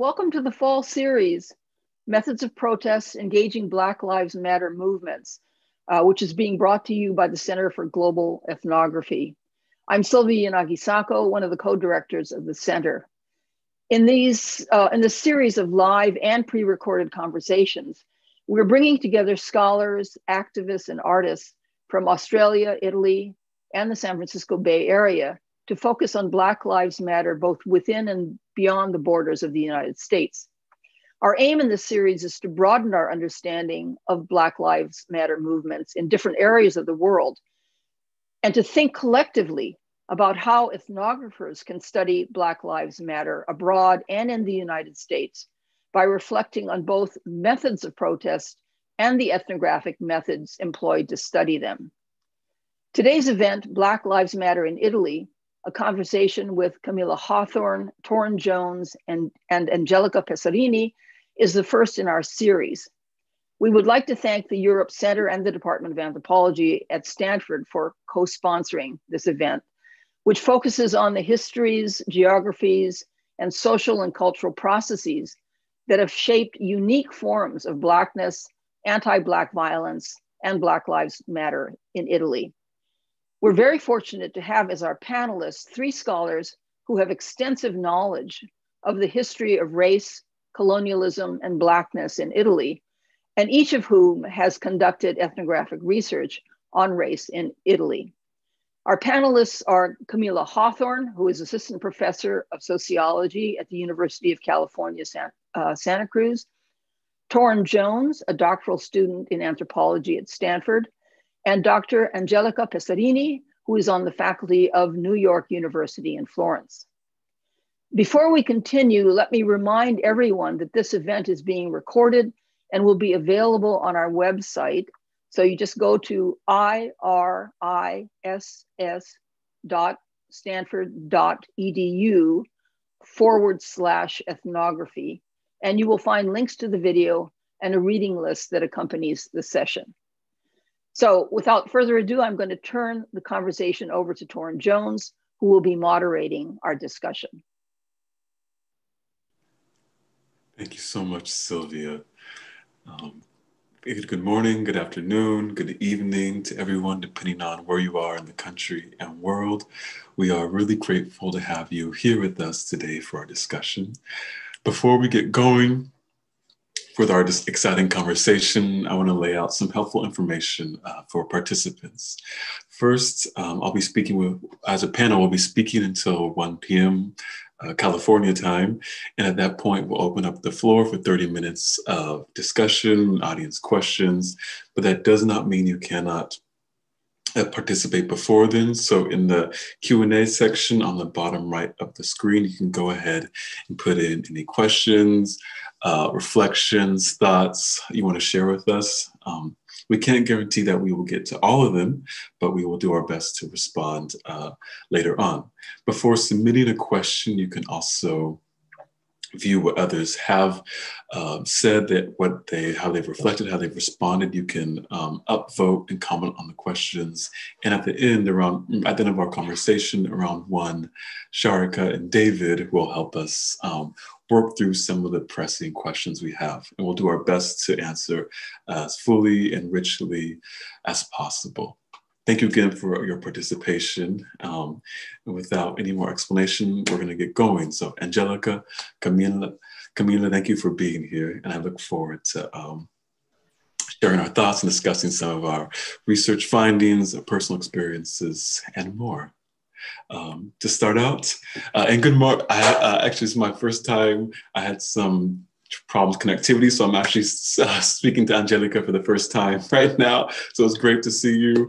welcome to the fall series, Methods of Protest Engaging Black Lives Matter Movements, uh, which is being brought to you by the Center for Global Ethnography. I'm Sylvia Yanagisako, one of the co-directors of the center. In these, uh, in this series of live and pre-recorded conversations, we're bringing together scholars, activists, and artists from Australia, Italy, and the San Francisco Bay Area to focus on Black Lives Matter both within and beyond the borders of the United States. Our aim in this series is to broaden our understanding of Black Lives Matter movements in different areas of the world and to think collectively about how ethnographers can study Black Lives Matter abroad and in the United States by reflecting on both methods of protest and the ethnographic methods employed to study them. Today's event, Black Lives Matter in Italy, a conversation with Camilla Hawthorne, Torin Jones, and, and Angelica Pesarini, is the first in our series. We would like to thank the Europe Center and the Department of Anthropology at Stanford for co-sponsoring this event, which focuses on the histories, geographies, and social and cultural processes that have shaped unique forms of Blackness, anti-Black violence, and Black Lives Matter in Italy. We're very fortunate to have as our panelists three scholars who have extensive knowledge of the history of race, colonialism, and Blackness in Italy, and each of whom has conducted ethnographic research on race in Italy. Our panelists are Camilla Hawthorne, who is Assistant Professor of Sociology at the University of California, San, uh, Santa Cruz, Torin Jones, a doctoral student in anthropology at Stanford, and Dr. Angelica Pesarini, who is on the faculty of New York University in Florence. Before we continue, let me remind everyone that this event is being recorded and will be available on our website. So you just go to iriss.stanford.edu forward slash ethnography, and you will find links to the video and a reading list that accompanies the session. So without further ado, I'm going to turn the conversation over to Torin Jones, who will be moderating our discussion. Thank you so much, Sylvia. Um, good morning, good afternoon, good evening to everyone, depending on where you are in the country and world. We are really grateful to have you here with us today for our discussion. Before we get going with our exciting conversation, I want to lay out some helpful information uh, for participants. First, um, I'll be speaking with, as a panel, we'll be speaking until 1 p.m uh, California time. And at that point, we'll open up the floor for 30 minutes of discussion, audience questions, but that does not mean you cannot uh, participate before then. So in the Q&A section on the bottom right of the screen, you can go ahead and put in any questions, uh, reflections, thoughts you want to share with us. Um, we can't guarantee that we will get to all of them, but we will do our best to respond uh, later on. Before submitting a question, you can also view what others have uh, said that what they how they've reflected how they've responded you can um, upvote and comment on the questions and at the end around at the end of our conversation around one sharika and david will help us um, work through some of the pressing questions we have. And we'll do our best to answer as fully and richly as possible. Thank you again for your participation. Um, and without any more explanation, we're going to get going. So, Angelica, Camilla, Camilla, thank you for being here. And I look forward to um, sharing our thoughts and discussing some of our research findings, personal experiences, and more um, to start out. Uh, and good morning. Uh, actually, it's my first time. I had some problems connectivity, so I'm actually uh, speaking to Angelica for the first time right now. So it's great to see you,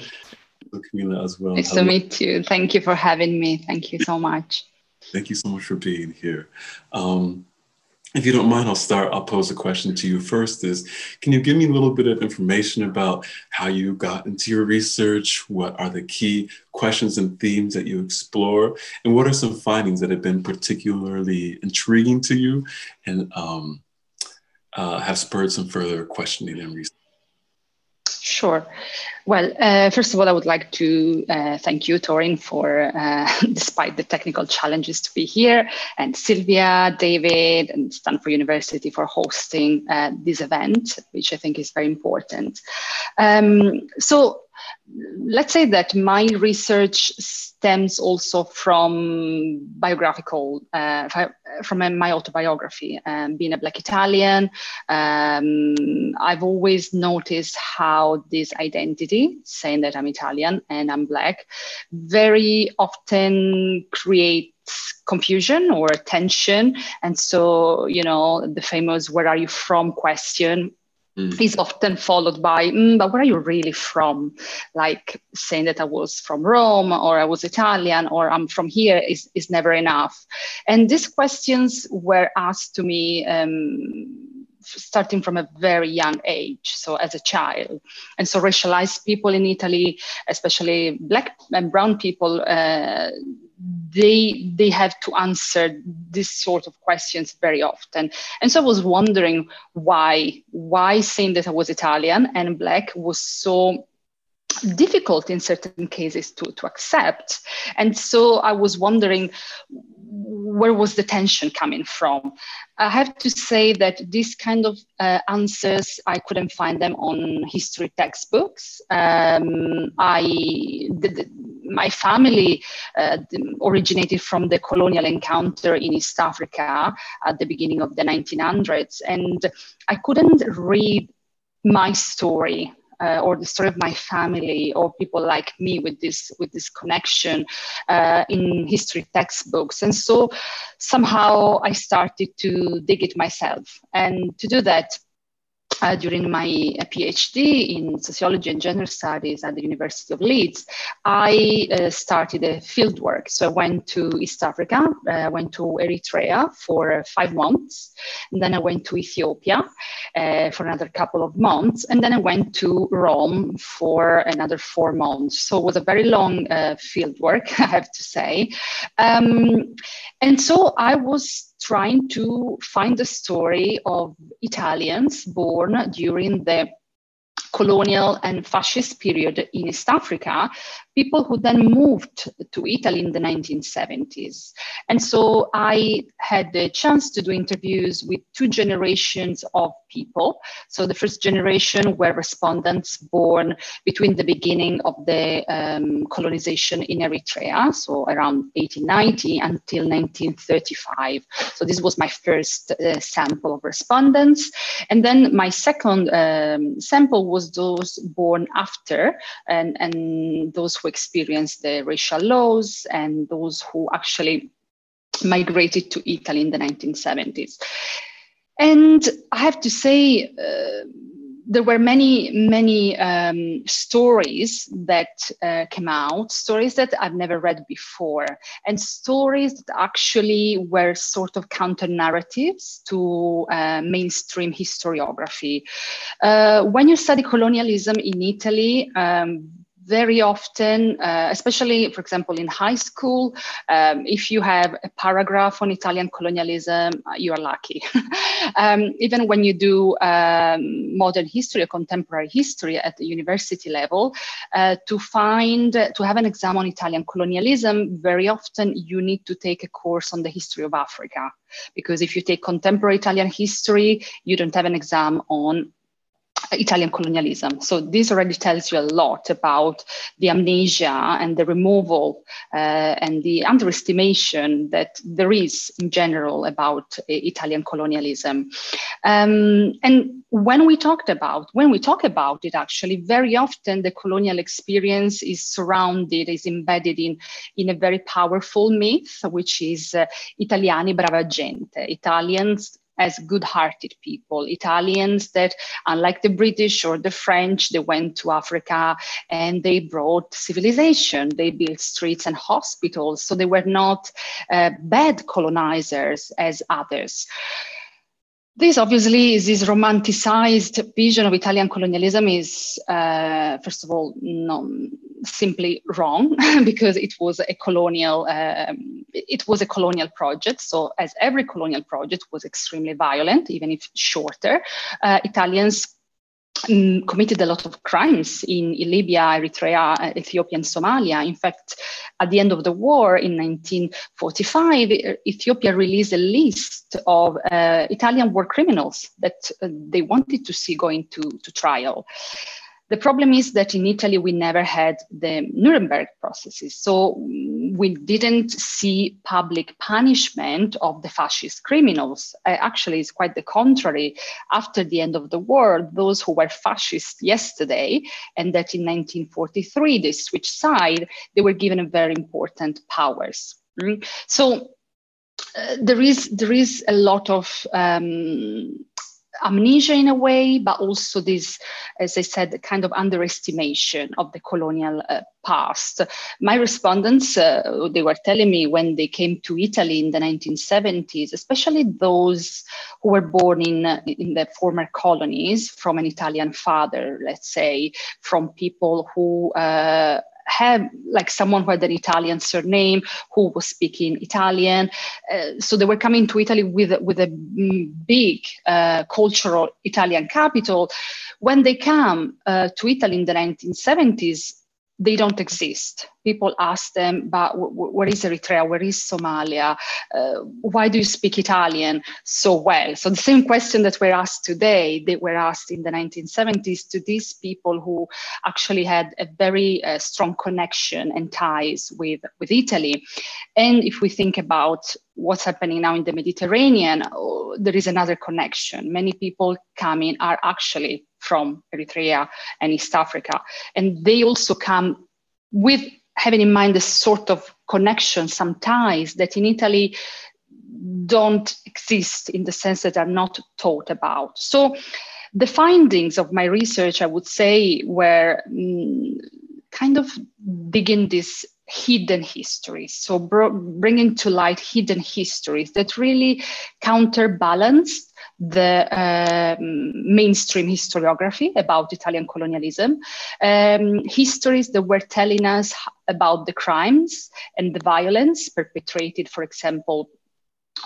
Camilla, as well. Nice to meet you. Thank you for having me. Thank you so much. Thank you so much for being here. Um, if you don't mind, I'll start. I'll pose a question to you first is, can you give me a little bit of information about how you got into your research? What are the key questions and themes that you explore? And what are some findings that have been particularly intriguing to you and um, uh, have spurred some further questioning and research? Sure. Well, uh, first of all, I would like to uh, thank you, Torin, for, uh, despite the technical challenges, to be here, and Sylvia, David, and Stanford University for hosting uh, this event, which I think is very important. Um, so, let's say that my research stems also from biographical, uh, from my autobiography. Um, being a Black Italian, um, I've always noticed how this identity, saying that I'm Italian and I'm Black, very often creates confusion or tension. And so, you know, the famous where are you from question mm. is often followed by, mm, but where are you really from? Like saying that I was from Rome or I was Italian or I'm from here is, is never enough. And these questions were asked to me. Um, starting from a very young age, so as a child. And so racialized people in Italy, especially black and brown people, uh, they they have to answer this sort of questions very often and so i was wondering why why saying that i was italian and black was so difficult in certain cases to, to accept and so i was wondering where was the tension coming from? I have to say that these kind of uh, answers, I couldn't find them on history textbooks. Um, I, my family uh, originated from the colonial encounter in East Africa at the beginning of the 1900s, and I couldn't read my story uh, or the story of my family or people like me with this with this connection uh, in history textbooks. And so somehow i started to dig it myself. And to do that uh, during my uh, PhD in sociology and gender studies at the University of Leeds, I uh, started a field work. So I went to East Africa, uh, went to Eritrea for five months, and then I went to Ethiopia uh, for another couple of months, and then I went to Rome for another four months. So it was a very long uh, field work, I have to say. Um, and so I was trying to find the story of Italians born during the colonial and fascist period in East Africa, people who then moved to Italy in the 1970s. And so I had the chance to do interviews with two generations of people. So the first generation were respondents born between the beginning of the um, colonization in Eritrea, so around 1890 until 1935. So this was my first uh, sample of respondents. And then my second um, sample was those born after and, and those who experienced the racial laws and those who actually migrated to Italy in the 1970s. And I have to say, uh, there were many, many um, stories that uh, came out, stories that I've never read before, and stories that actually were sort of counter narratives to uh, mainstream historiography. Uh, when you study colonialism in Italy, um, very often, uh, especially, for example, in high school, um, if you have a paragraph on Italian colonialism, uh, you are lucky. um, even when you do um, modern history or contemporary history at the university level, uh, to find, to have an exam on Italian colonialism, very often you need to take a course on the history of Africa. Because if you take contemporary Italian history, you don't have an exam on Italian colonialism. So this already tells you a lot about the amnesia and the removal uh, and the underestimation that there is in general about uh, Italian colonialism. Um, and when we talked about, when we talk about it, actually, very often the colonial experience is surrounded, is embedded in, in a very powerful myth, which is uh, Italiani brava gente, Italians as good-hearted people, Italians that, unlike the British or the French, they went to Africa and they brought civilization. They built streets and hospitals, so they were not uh, bad colonizers as others. This obviously is this romanticized vision of Italian colonialism is, uh, first of all, not simply wrong because it was a colonial, um, it was a colonial project. So as every colonial project was extremely violent, even if shorter, uh, Italians um, committed a lot of crimes in Libya, Eritrea, uh, Ethiopia, and Somalia. In fact, at the end of the war in 1945, Ethiopia released a list of uh, Italian war criminals that uh, they wanted to see going to, to trial. The problem is that in Italy, we never had the Nuremberg processes. So mm, we didn't see public punishment of the fascist criminals. Uh, actually, it's quite the contrary. After the end of the war, those who were fascist yesterday, and that in 1943 they switched side, they were given very important powers. Mm? So uh, there is there is a lot of um, amnesia in a way, but also this, as I said, kind of underestimation of the colonial uh, past. My respondents, uh, they were telling me when they came to Italy in the 1970s, especially those who were born in, in the former colonies from an Italian father, let's say, from people who uh, have like someone who had an Italian surname who was speaking Italian. Uh, so they were coming to Italy with with a big uh, cultural Italian capital. When they come uh, to Italy in the 1970s, they don't exist. People ask them, but where is Eritrea? Where is Somalia? Uh, why do you speak Italian so well? So the same question that we're asked today, they were asked in the 1970s to these people who actually had a very uh, strong connection and ties with, with Italy. And if we think about what's happening now in the Mediterranean, oh, there is another connection. Many people coming are actually from Eritrea and East Africa. And they also come with having in mind the sort of connection, some ties that in Italy don't exist in the sense that are not taught about. So the findings of my research, I would say, were mm, kind of digging this hidden histories. So bro- bringing to light hidden histories that really counterbalance the um, mainstream historiography about Italian colonialism, um, histories that were telling us about the crimes and the violence perpetrated, for example,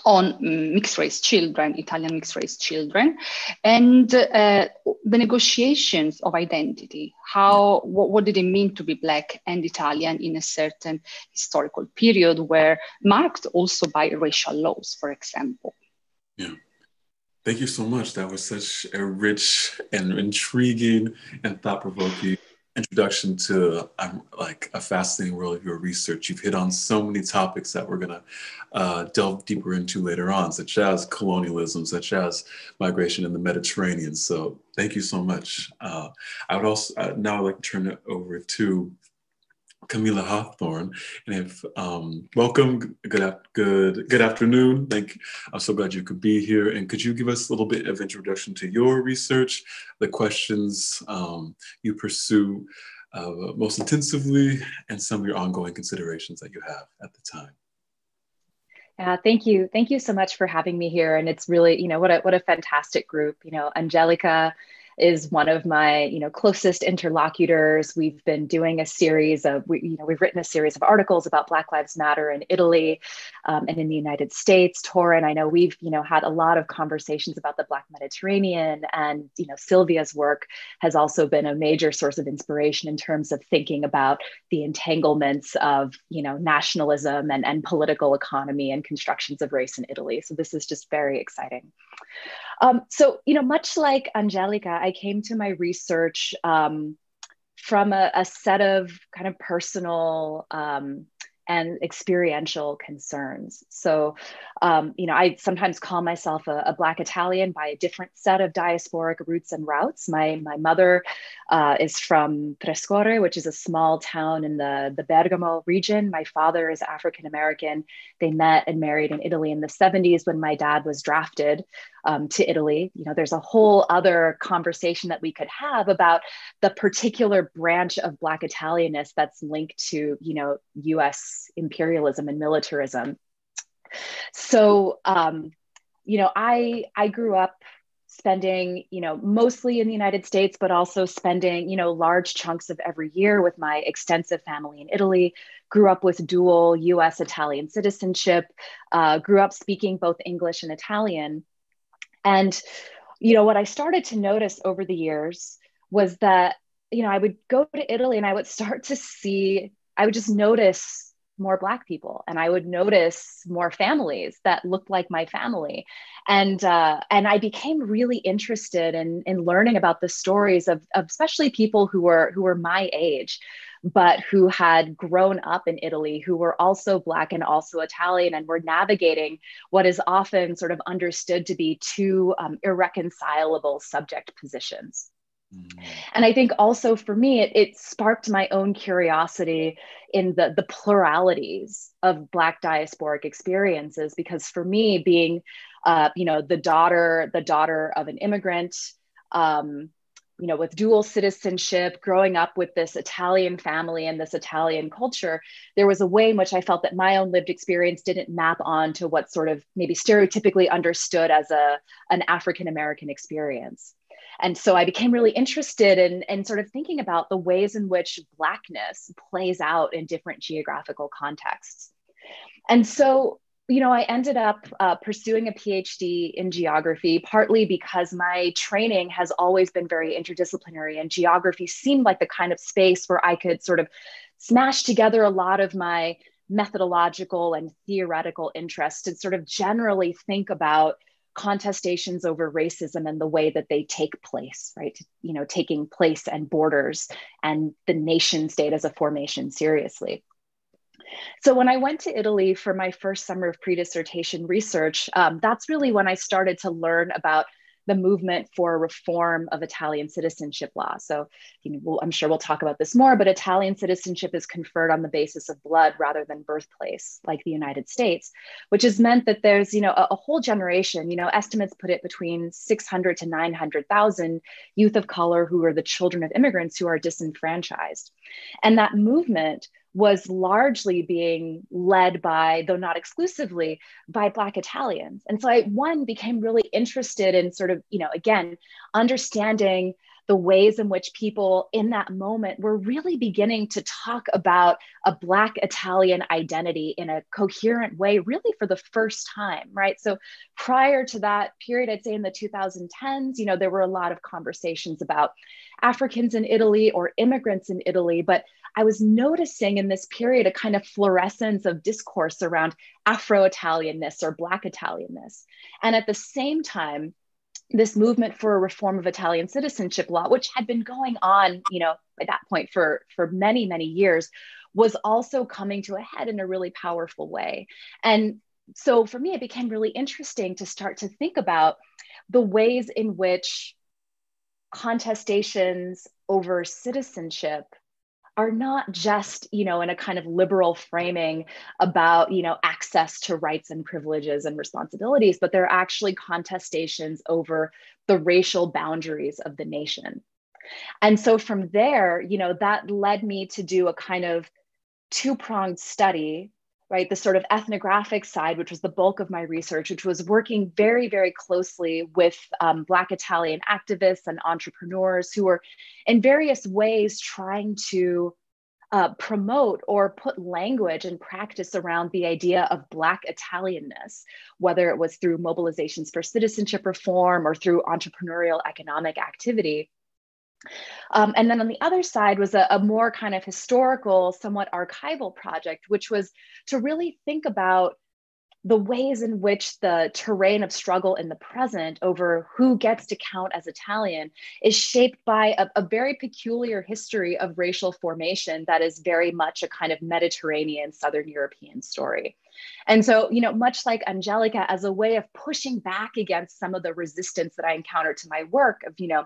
on mixed race children, Italian mixed race children, and uh, the negotiations of identity. How, what, what, did it mean to be Black and Italian in a certain historical period where marked also by racial laws, for example? Yeah. Thank you so much. That was such a rich and intriguing and thought provoking introduction to um, like a fascinating world of your research. You've hit on so many topics that we're gonna uh, delve deeper into later on, such as colonialism, such as migration in the Mediterranean. So thank you so much. Uh, I would also uh, now I'd like to turn it over to Camilla Hawthorne. And if um, welcome, good good good afternoon. Thank. I'm so glad you could be here. And could you give us a little bit of introduction to your research, the questions um, you pursue uh, most intensively, and some of your ongoing considerations that you have at the time. Yeah, thank you. Thank you so much for having me here. And it's really, you know, what a what a fantastic group. You know, Angelica is one of my you know closest interlocutors. We've been doing a series of we, you know we've written a series of articles about Black Lives Matter in Italy um, and in the United States. Torin, I know we've you know had a lot of conversations about the Black Mediterranean, and you know Sylvia's work has also been a major source of inspiration in terms of thinking about the entanglements of you know nationalism and, and political economy and constructions of race in Italy. So this is just very exciting. Um, so, you know, much like Angelica, I came to my research um, from a, a, set of kind of personal um, and experiential concerns. So, um, you know, I sometimes call myself a, a, Black Italian by a different set of diasporic roots and routes. My, my mother uh, is from Trescore, which is a small town in the, the Bergamo region. My father is African American. They met and married in Italy in the 70s when my dad was drafted um, to Italy. You know, there's a whole other conversation that we could have about the particular branch of Black Italianness that's linked to, you know, US imperialism and militarism. So, um, you know, I I grew up spending you know mostly in the united states but also spending you know large chunks of every year with my extensive family in italy grew up with dual us italian citizenship uh, grew up speaking both english and italian and you know what i started to notice over the years was that, you know, I would go to Italy and I would start to see, I would just notice more black people and i would notice more families that looked like my family. And uh, and i became really interested in in learning about the stories of, of especially people who were who were my age but who had grown up in italy who were also black and also italian and were navigating what is often sort of understood to be two um, irreconcilable subject positions and I think also for me, it, it, sparked my own curiosity in the, the pluralities of Black diasporic experiences. Because for me, being, uh, you know, the daughter, the daughter of an immigrant, um, you know, with dual citizenship, growing up with this Italian family and this Italian culture, there was a way in which I felt that my own lived experience didn't map on to what sort of maybe stereotypically understood as a an African American experience. And so I became really interested in, in sort of thinking about the ways in which Blackness plays out in different geographical contexts. And so, you know, I ended up uh, pursuing a PhD in geography, partly because my training has always been very interdisciplinary, and geography seemed like the kind of space where I could sort of smash together a lot of my methodological and theoretical interests and sort of generally think about contestations over racism and the way that they take place, right? You know, taking place and borders and the nation state as a formation seriously. So when I went to Italy for my first summer of pre-dissertation research, um, that's really when I started to learn about the movement for reform of Italian citizenship law. So, you know, we'll, I'm sure we'll talk about this more, but Italian citizenship is conferred on the basis of blood rather than birthplace, like the United States, which has meant that there's, you know, a, a whole generation, you know, estimates put it between 600 to 900,000 youth of color who are the children of immigrants who are disenfranchised. And that movement was largely being led by, though not exclusively, by Black Italians. And so I, one, became really interested in sort of, you know, again, understanding the ways in which people in that moment were really beginning to talk about a Black Italian identity in a coherent way, really for the first time, right? So prior to that period, I'd say in the 2010s, you know, there were a lot of conversations about Africans in Italy or immigrants in Italy, but I was noticing in this period a kind of fluorescence of discourse around Afro Italianness or Black Italianness. And at the same time, this movement for a reform of Italian citizenship law, which had been going on, you know, at that point for, for many, many years, was also coming to a head in a really powerful way. And so for me, it became really interesting to start to think about the ways in which contestations over citizenship are not just you know in a kind of liberal framing about you know access to rights and privileges and responsibilities but they're actually contestations over the racial boundaries of the nation. And so from there you know that led me to do a kind of two-pronged study right the sort of ethnographic side which was the bulk of my research which was working very very closely with um, black italian activists and entrepreneurs who were in various ways trying to uh, promote or put language and practice around the idea of Black Italianness, whether it was through mobilizations for citizenship reform or through entrepreneurial economic activity. Um, and then on the other side was a, a, more kind of historical, somewhat archival project, which was to really think about the ways in which the terrain of struggle in the present over who gets to count as Italian is shaped by a, a, very peculiar history of racial formation that is very much a kind of Mediterranean, Southern European story. And so, you know, much like Angelica, as a way of pushing back against some of the resistance that I encountered to my work of, you know,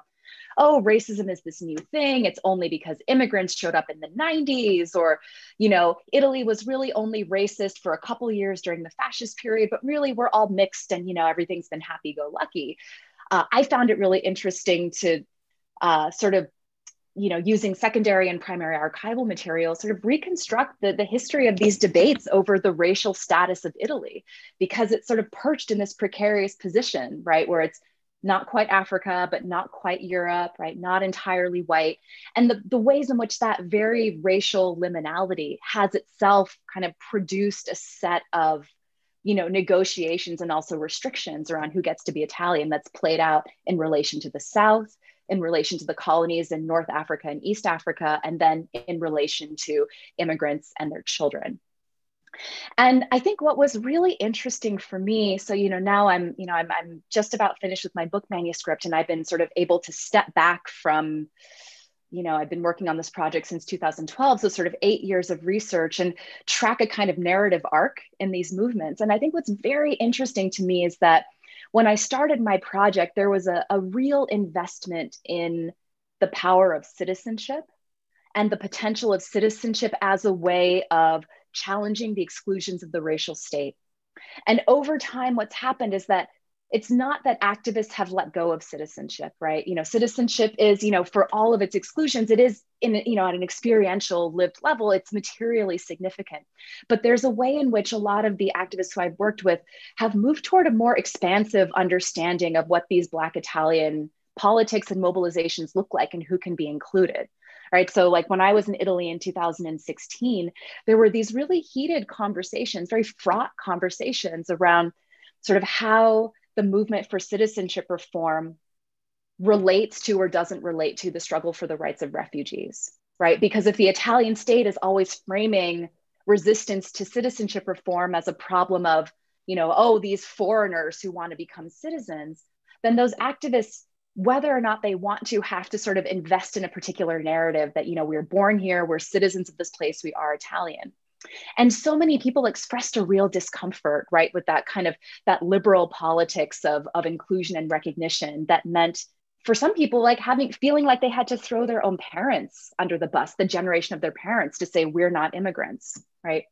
oh, racism is this new thing. It's only because immigrants showed up in the 90s, or, you know, Italy was really only racist for a couple years during the fascist period, but really we're all mixed and, you know, everything's been happy go lucky. Uh, I found it really interesting to uh, sort of you know, using secondary and primary archival materials, sort of reconstruct the, the history of these debates over the racial status of Italy, because it's sort of perched in this precarious position, right, where it's not quite Africa, but not quite Europe, right? Not entirely white. And the, the ways in which that very racial liminality has itself kind of produced a set of, you know, negotiations and also restrictions around who gets to be Italian that's played out in relation to the South, in relation to the colonies in North Africa and East Africa, and then in relation to immigrants and their children. And I think what was really interesting for me, so you know, now I'm, you know, I'm, I'm just about finished with my book manuscript, and I've been sort of able to step back from, you know, I've been working on this project since 2012, so sort of eight years of research and track a kind of narrative arc in these movements. And I think what's very interesting to me is that when I started my project, there was a, a real investment in the power of citizenship and the potential of citizenship as a way of challenging the exclusions of the racial state. And over time, what's happened is that it's not that activists have let go of citizenship, right? You know, citizenship is, you know, for all of its exclusions, it is in, you know, at an experiential lived level, it's materially significant. But there's a way in which a lot of the activists who I've worked with have moved toward a more expansive understanding of what these Black Italian politics and mobilizations look like and who can be included right? So, like when I was in Italy in 2016, there were these really heated conversations, very fraught conversations around sort of how the movement for citizenship reform relates to or doesn't relate to the struggle for the rights of refugees, right? Because if the Italian state is always framing resistance to citizenship reform as a problem of, you know, oh, these foreigners who want to become citizens, then those activists whether or not they want to have to sort of invest in a particular narrative that you know we're born here we're citizens of this place we are italian and so many people expressed a real discomfort right with that kind of that liberal politics of, of inclusion and recognition that meant for some people like having feeling like they had to throw their own parents under the bus the generation of their parents to say we're not immigrants right.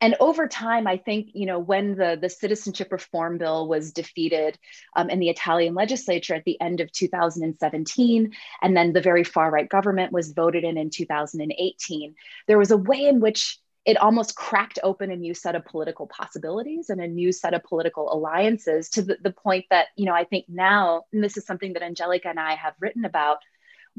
And over time, I think, you know, when the, the citizenship reform bill was defeated um, in the Italian legislature at the end of 2017, and then the very far right government was voted in in 2018, there was a way in which it almost cracked open a new set of political possibilities and a new set of political alliances to the, the point that, you know, I think now, and this is something that Angelica and I have written about,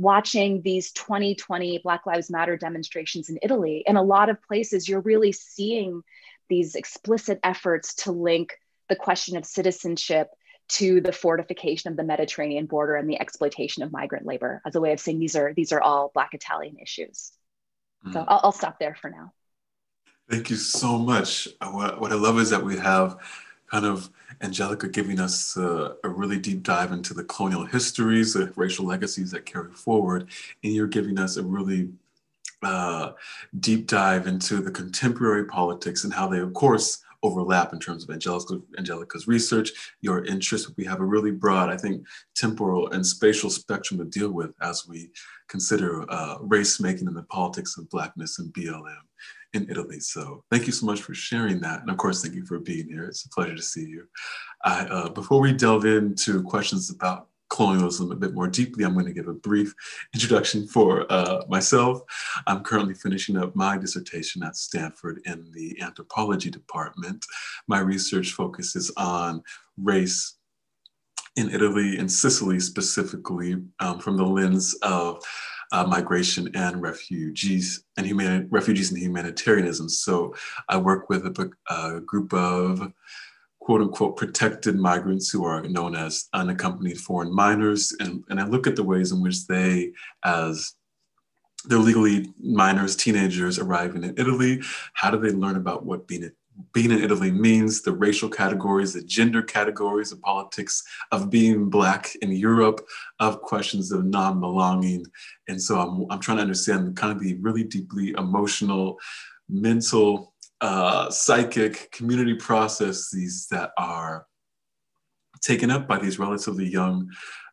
watching these 2020 Black Lives Matter demonstrations in Italy. In a lot of places, you're really seeing these explicit efforts to link the question of citizenship to the fortification of the Mediterranean border and the exploitation of migrant labor as a way of saying these are these are all Black Italian issues. Mm. So I'll, I'll, stop there for now. Thank you so much. What, what I love is that we have kind of Angelica giving us uh, a really deep dive into the colonial histories, the racial legacies that carry forward, and you're giving us a really uh, deep dive into the contemporary politics and how they, of course, overlap in terms of Angelica, Angelica's research, your interest. We have a really broad, I think, temporal and spatial spectrum to deal with as we consider uh, race making and the politics of Blackness and BLM in Italy. So thank you so much for sharing that. And of course, thank you for being here. It's a pleasure to see you. I, uh, before we delve into questions about colonialism a bit more deeply, I'm going to give a brief introduction for uh, myself. I'm currently finishing up my dissertation at Stanford in the anthropology department. My research focuses on race in Italy and Sicily specifically um, from the lens of uh, migration and refugees and human refugees and humanitarianism. So I work with a, a group of quote unquote protected migrants who are known as unaccompanied foreign minors. And, and I look at the ways in which they, as they're legally minors, teenagers arriving in Italy, how do they learn about what being a being in Italy means, the racial categories, the gender categories, the politics of being Black in Europe, of questions of non belonging. And so I'm, I'm trying to understand kind of the really deeply emotional, mental, uh, psychic community processes that are taken up by these relatively young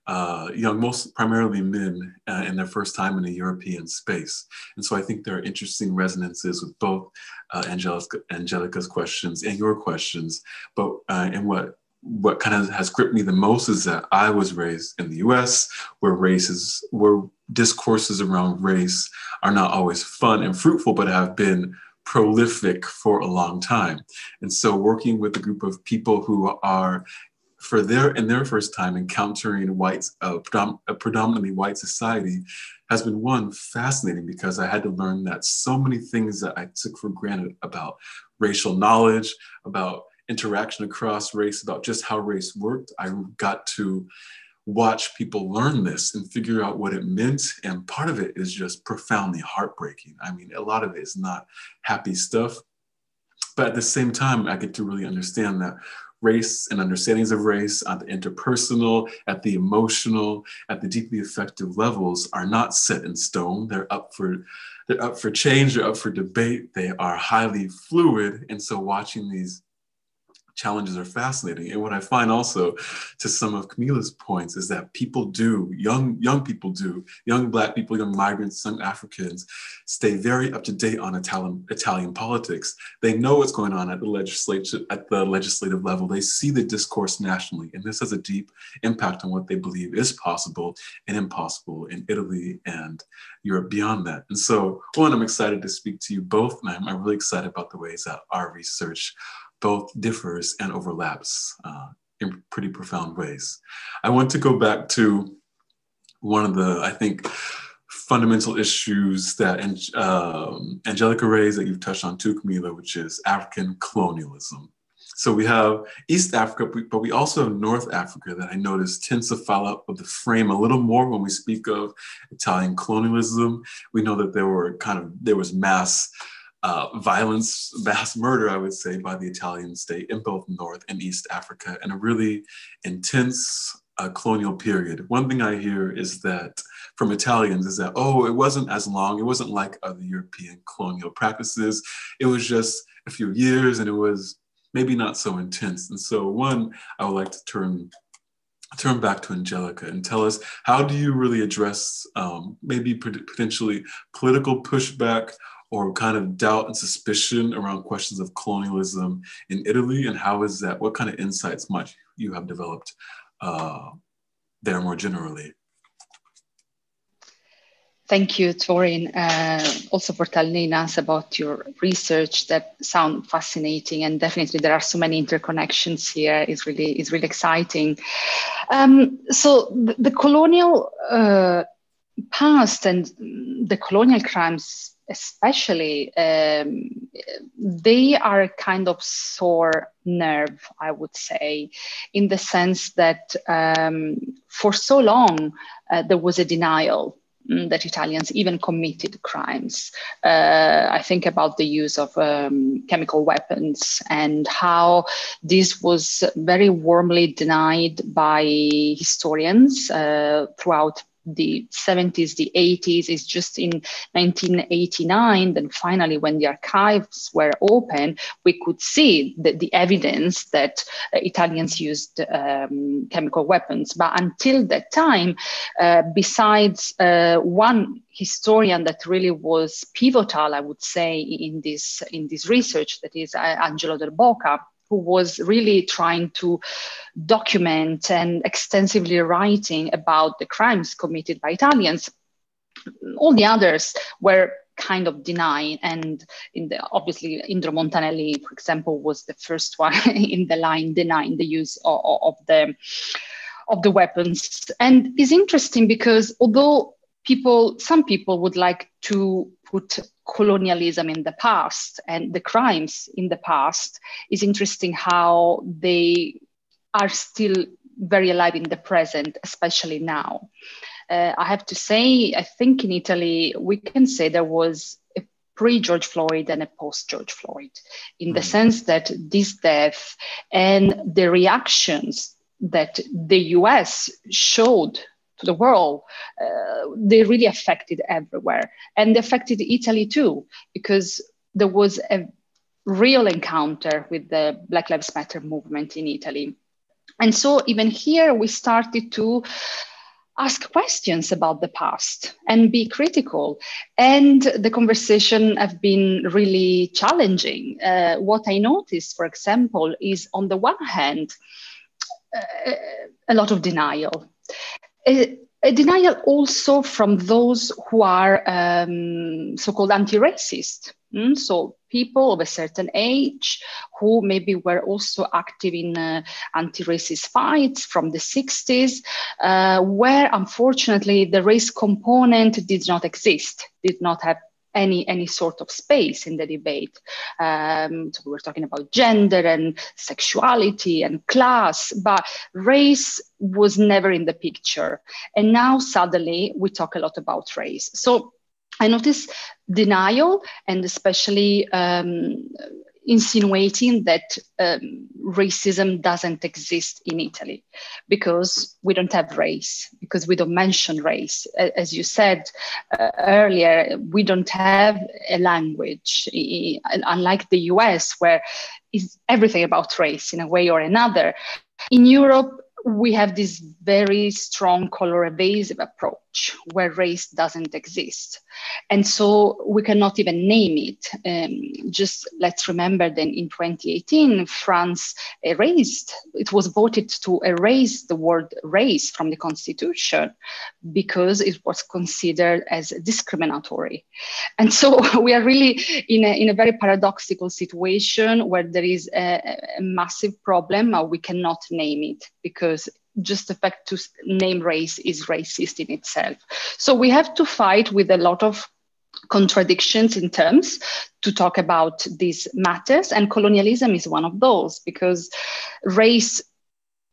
uh, young, most primarily men uh, in their first time in a European space. And so I think there are interesting resonances with both uh, Angelica, Angelica's questions and your questions. But uh, and what what kind of has gripped me the most is that I was raised in the U.S., where races, where discourses around race are not always fun and fruitful, but have been prolific for a long time. And so working with a group of people who are for their in their first time encountering whites, uh, predom- a predominantly white society, has been one fascinating because I had to learn that so many things that I took for granted about racial knowledge, about interaction across race, about just how race worked, I got to watch people learn this and figure out what it meant. And part of it is just profoundly heartbreaking. I mean, a lot of it is not happy stuff. But at the same time, I get to really understand that race and understandings of race at the interpersonal, at the emotional, at the deeply affective levels are not set in stone. They're up for they're up for change, they're up for debate, they are highly fluid. And so watching these challenges are fascinating. And what I find also to some of Camilla's points is that people do, young, young people do, young Black people, young migrants, young Africans stay very up to date on Italian, Italian politics. They know what's going on at the legislature, at the legislative level. They see the discourse nationally, and this has a deep impact on what they believe is possible and impossible in Italy and Europe beyond that. And so, one, I'm excited to speak to you both, and I'm, I'm really excited about the ways that our research both differs and overlaps uh, in pretty profound ways. I want to go back to one of the, I think, fundamental issues that um, Angelica raised that you've touched on too, Camilla, which is African colonialism. So we have East Africa, but we also have North Africa that I notice tends to follow up with the frame a little more when we speak of Italian colonialism. We know that there were kind of, there was mass uh, violence, mass murder, I would say, by the Italian state in both North and East Africa, and a really intense uh, colonial period. One thing I hear is that from Italians is that, oh, it wasn't as long, it wasn't like other European colonial practices. It was just a few years and it was maybe not so intense. And so, one, I would like to turn turn back to Angelica and tell us how do you really address um, maybe potentially political pushback or kind of doubt and suspicion around questions of colonialism in Italy? And how is that, what kind of insights might you have developed uh, there more generally? Thank you, Torin, uh, also for telling us about your research that sound fascinating. And definitely there are so many interconnections here. It's really, it's really exciting. Um, so the, the colonial uh, past and the colonial crimes especially um, they are a kind of sore nerve i would say in the sense that um, for so long uh, there was a denial mm, that Italians even committed crimes. Uh, I think about the use of um, chemical weapons and how this was very warmly denied by historians uh, throughout the 70s, the 80s. It's just in 1989, then finally, when the archives were open, we could see the, the evidence that uh, Italians used um, chemical weapons. But until that time, uh, besides uh, one historian that really was pivotal, I would say, in this in this research, that is uh, Angelo Del Boca who was really trying to document and extensively writing about the crimes committed by Italians. All the others were kind of denying. and in the obviously Indro Montanelli, for example, was the first one in the line denying the use of, of the of the weapons. And it's interesting because although people, some people would like to put colonialism in the past and the crimes in the past is interesting how they are still very alive in the present, especially now. Uh, I have to say, I think in Italy, we can say there was a pre George Floyd and a post George Floyd, in mm. the sense that this death and the reactions that the US showed to the world, uh, they really affected everywhere. And they affected Italy too, because there was a real encounter with the Black Lives Matter movement in Italy. And so, even here, we started to ask questions about the past and be critical. And the conversation have been really challenging. Uh, what I noticed, for example, is on the one hand, uh, a lot of denial a, denial also from those who are um, so-called anti-racist. Mm? So people of a certain age who maybe were also active in uh, anti-racist fights from the 60s, uh, where unfortunately the race component did not exist, did not have any any sort of space in the debate. Um, so we were talking about gender and sexuality and class, but race was never in the picture. And now suddenly we talk a lot about race. So I notice denial and especially um, insinuating that um, racism doesn't exist in Italy because we don't have race, because we don't mention race. As you said uh, earlier, we don't have a language, unlike the US, where is everything about race in a way or another. In Europe, we have this very strong color evasive approach where race doesn't exist. And so we cannot even name it. Um, just let's remember that in 2018, France erased, it was voted to erase the word race from the constitution because it was considered as discriminatory. And so we are really in a, in a very paradoxical situation where there is a, a massive problem, we cannot name it because just the fact to name race is racist in itself. So we have to fight with a lot of contradictions in terms to talk about these matters and colonialism is one of those because race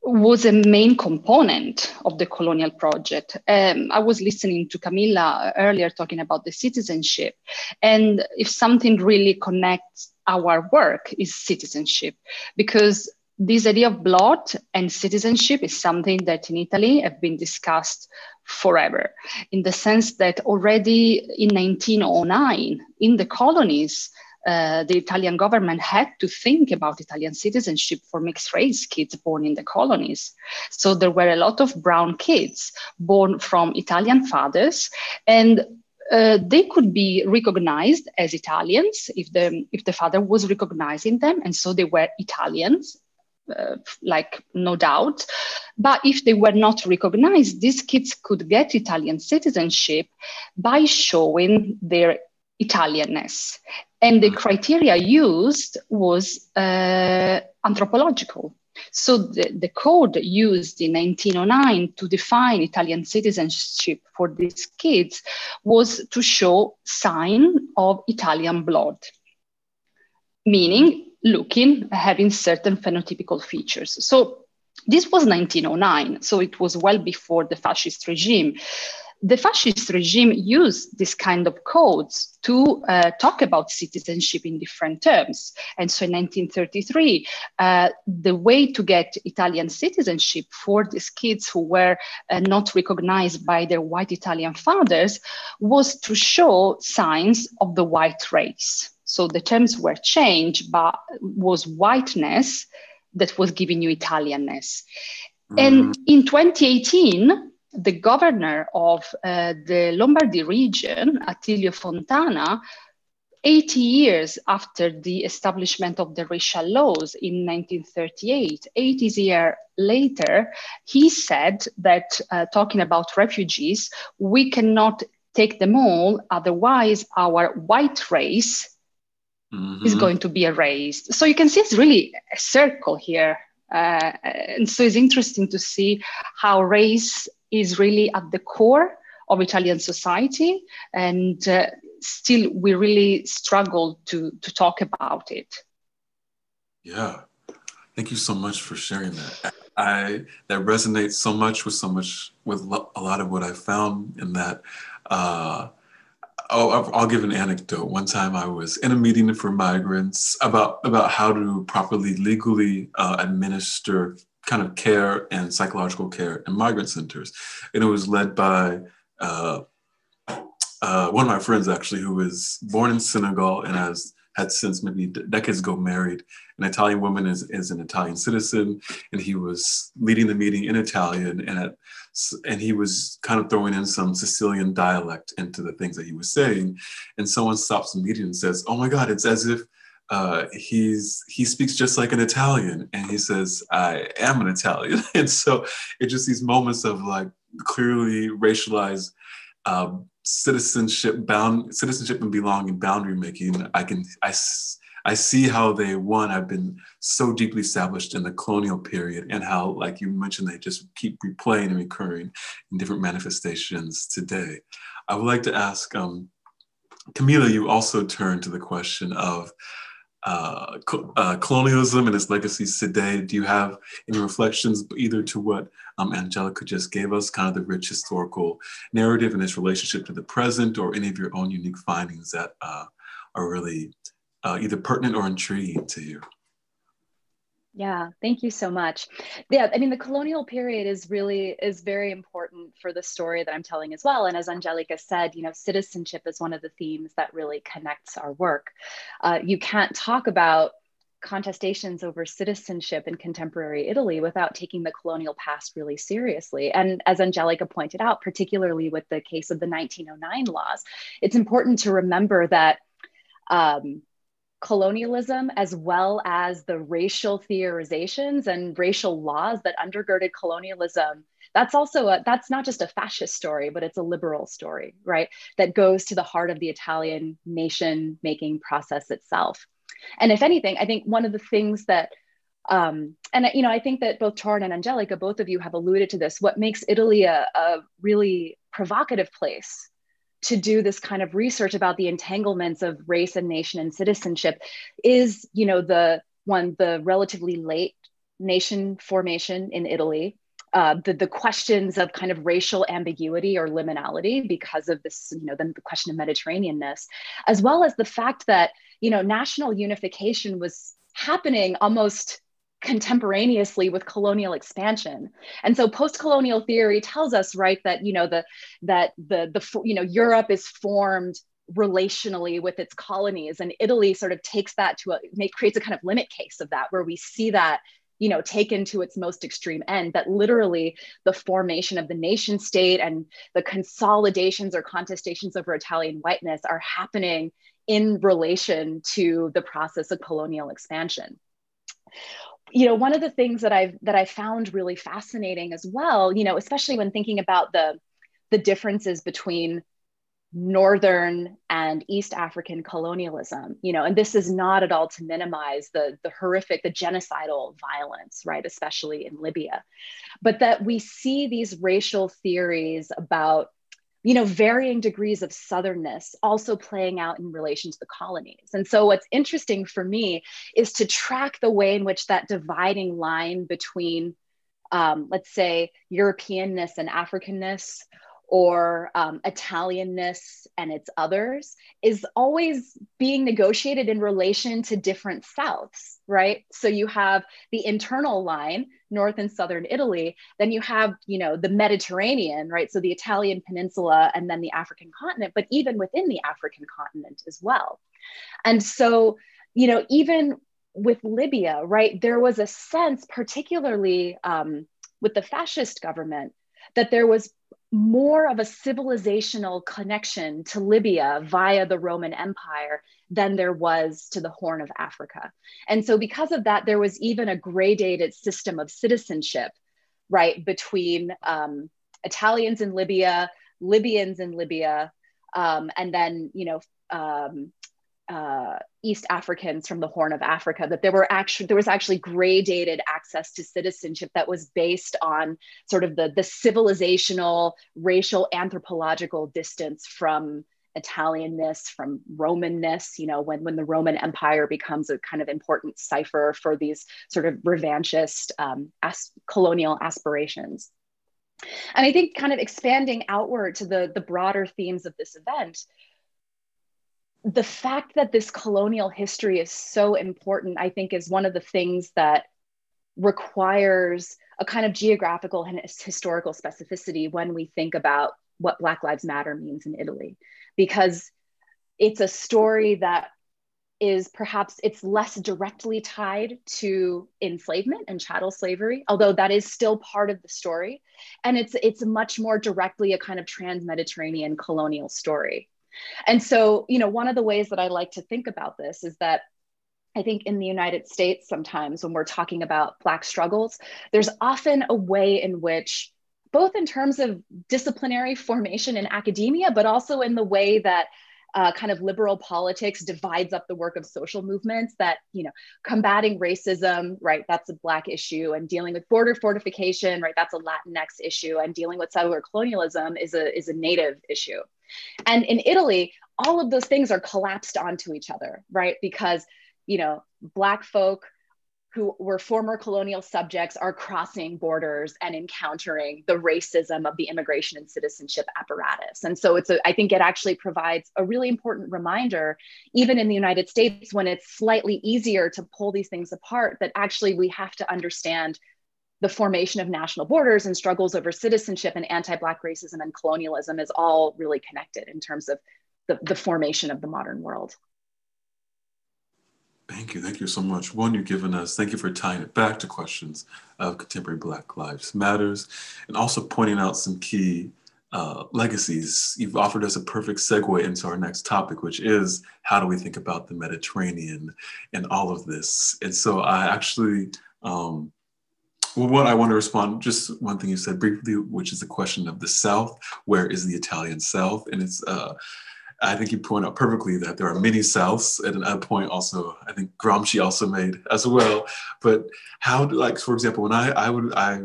was a main component of the colonial project. Um, I was listening to Camilla earlier talking about the citizenship. And if something really connects our work is citizenship, because this idea of blood and citizenship is something that in Italy have been discussed forever, in the sense that already in 1909, in the colonies, uh, the Italian government had to think about Italian citizenship for mixed race kids born in the colonies. So there were a lot of brown kids born from Italian fathers, and uh, they could be recognized as Italians if the if the father was recognizing them, and so they were Italians uh, like no doubt. But if they were not recognized, these kids could get Italian citizenship by showing their Italianness. And the criteria used was uh, anthropological. So the, the code used in 1909 to define Italian citizenship for these kids was to show sign of Italian blood, meaning looking, having certain phenotypical features. So this was 1909, so it was well before the fascist regime. The fascist regime used this kind of codes to uh, talk about citizenship in different terms. And so in 1933, uh, the way to get Italian citizenship for these kids who were uh, not recognized by their white Italian fathers was to show signs of the white race. So the terms were changed, but was whiteness that was giving you Italianness. Mm. And in 2018, the governor of uh, the Lombardy region, Attilio Fontana, 80 years after the establishment of the racial laws in 1938, 80 years later, he said that uh, talking about refugees, we cannot take them all, otherwise, our white race mm-hmm. is going to be erased. So you can see it's really a circle here. Uh, and so it's interesting to see how race is really at the core of Italian society. And uh, still, we really struggle to, to talk about it. Yeah. Thank you so much for sharing that. I that resonates so much with so much with a lot of what I found in that uh, Oh, I'll give an anecdote. One time I was in a meeting for migrants about, about how to properly legally uh, administer kind of care and psychological care in migrant centers. And it was led by uh, uh, one of my friends actually who was born in Senegal and has had since maybe decades ago married an Italian woman is, is an Italian citizen. And he was leading the meeting in Italian and at and he was kind of throwing in some Sicilian dialect into the things that he was saying. And someone stops the meeting and says, "Oh my God, it's as if uh, he's he speaks just like an Italian." And he says, "I am an Italian." and so it's just these moments of like clearly racialized. Um, citizenship bound citizenship and belonging boundary making i can i I see how they one have been so deeply established in the colonial period and how, like you mentioned, they just keep replaying and recurring in different manifestations today. I would like to ask um, Camilla, you also turned to the question of uh, uh, colonialism and its legacies today. Do you have any reflections either to what um, Angelica just gave us, kind of the rich historical narrative and its relationship to the present, or any of your own unique findings that uh, are really uh, either pertinent or intriguing to you? Yeah, thank you so much. Yeah, I mean the colonial period is really is very important for the story that I'm telling as well. And as Angelica said, you know, citizenship is one of the themes that really connects our work. Uh, you can't talk about contestations over citizenship in contemporary Italy without taking the colonial past really seriously. And as Angelica pointed out, particularly with the case of the 1909 laws, it's important to remember that. Um, colonialism as well as the racial theorizations and racial laws that undergirded colonialism that's also a that's not just a fascist story but it's a liberal story right? That goes to the heart of the italian nation making process itself. And if anything i think one of the things that um, and you know i think that both Torin and angelica both of you have alluded to this what makes italy a, a really provocative place to do this kind of research about the entanglements of race and nation and citizenship is you know the one the relatively late nation formation in italy uh, the, the questions of kind of racial ambiguity or liminality because of this, you know, the, the question of Mediterraneanness, as well as the fact that, you know, national unification was happening almost contemporaneously with colonial expansion. And so post-colonial theory tells us right that you know the that the the you know europe is formed relationally with its colonies and italy sort of takes that to a make creates a kind of limit case of that where we see that you know taken to its most extreme end that literally the formation of the nation state and the consolidations or contestations over italian whiteness are happening in relation to the process of colonial expansion you know one of the things that i've that i found really fascinating as well you know especially when thinking about the the differences between northern and east african colonialism you know and this is not at all to minimize the the horrific the genocidal violence right especially in libya. But that we see these racial theories about you know, varying degrees of southernness also playing out in relation to the colonies. And so what's interesting for me is to track the way in which that dividing line between, um, let's say, Europeanness and Africanness or um, Italianness and its others is always being negotiated in relation to different Souths, right? So you have the internal line, North and Southern Italy, then you have, you know, the Mediterranean, right? So the Italian peninsula and then the African continent, but even within the African continent as well. And so, you know, even with Libya, right, there was a sense, particularly um, with the fascist government, that there was more of a civilizational connection to Libya via the Roman Empire than there was to the Horn of Africa. And so, because of that, there was even a gradated system of citizenship, right, between um, Italians in Libya, Libyans in Libya, um, and then, you know, um, uh, East Africans from the Horn of Africa, that there were actually there was actually gradated access to citizenship that was based on sort of the the civilizational, racial, anthropological distance from Italianness, from Romanness. You know, when when the Roman Empire becomes a kind of important cipher for these sort of revanchist um, as- colonial aspirations. And I think kind of expanding outward to the the broader themes of this event the fact that this colonial history is so important, I think, is one of the things that requires a kind of geographical and historical specificity when we think about what Black Lives Matter means in Italy, because it's a story that is perhaps it's less directly tied to enslavement and chattel slavery although that is still part of the story. And it's it's much more directly a kind of trans-mediterranean colonial story and so, you know, one of the ways that I like to think about this is that I think in the United States, sometimes when we're talking about Black struggles, there's often a way in which, both in terms of disciplinary formation in academia, but also in the way that uh, kind of liberal politics divides up the work of social movements that you know combating racism right that's a black issue and dealing with border fortification right that's a latinx issue and dealing with settler colonialism is a is a native issue and in italy all of those things are collapsed onto each other, right? Because, you know, Black folk who were former colonial subjects are crossing borders and encountering the racism of the immigration and citizenship apparatus. And so it's a, I think it actually provides a really important reminder, even in the United States, when it's slightly easier to pull these things apart, that actually we have to understand the formation of national borders and struggles over citizenship and anti-Black racism and colonialism is all really connected in terms of the, the formation of the modern world. Thank you. Thank you so much. One, you've given us, thank you for tying it back to questions of contemporary Black Lives Matters and also pointing out some key uh, legacies. You've offered us a perfect segue into our next topic, which is how do we think about the Mediterranean and all of this? And so I actually, um, well, what I want to respond, just one thing you said briefly, which is the question of the South. Where is the Italian South? And it's, uh, I think you point out perfectly that there are many Souths, and a point also I think Gramsci also made as well. But how, do, like for example, when I I would I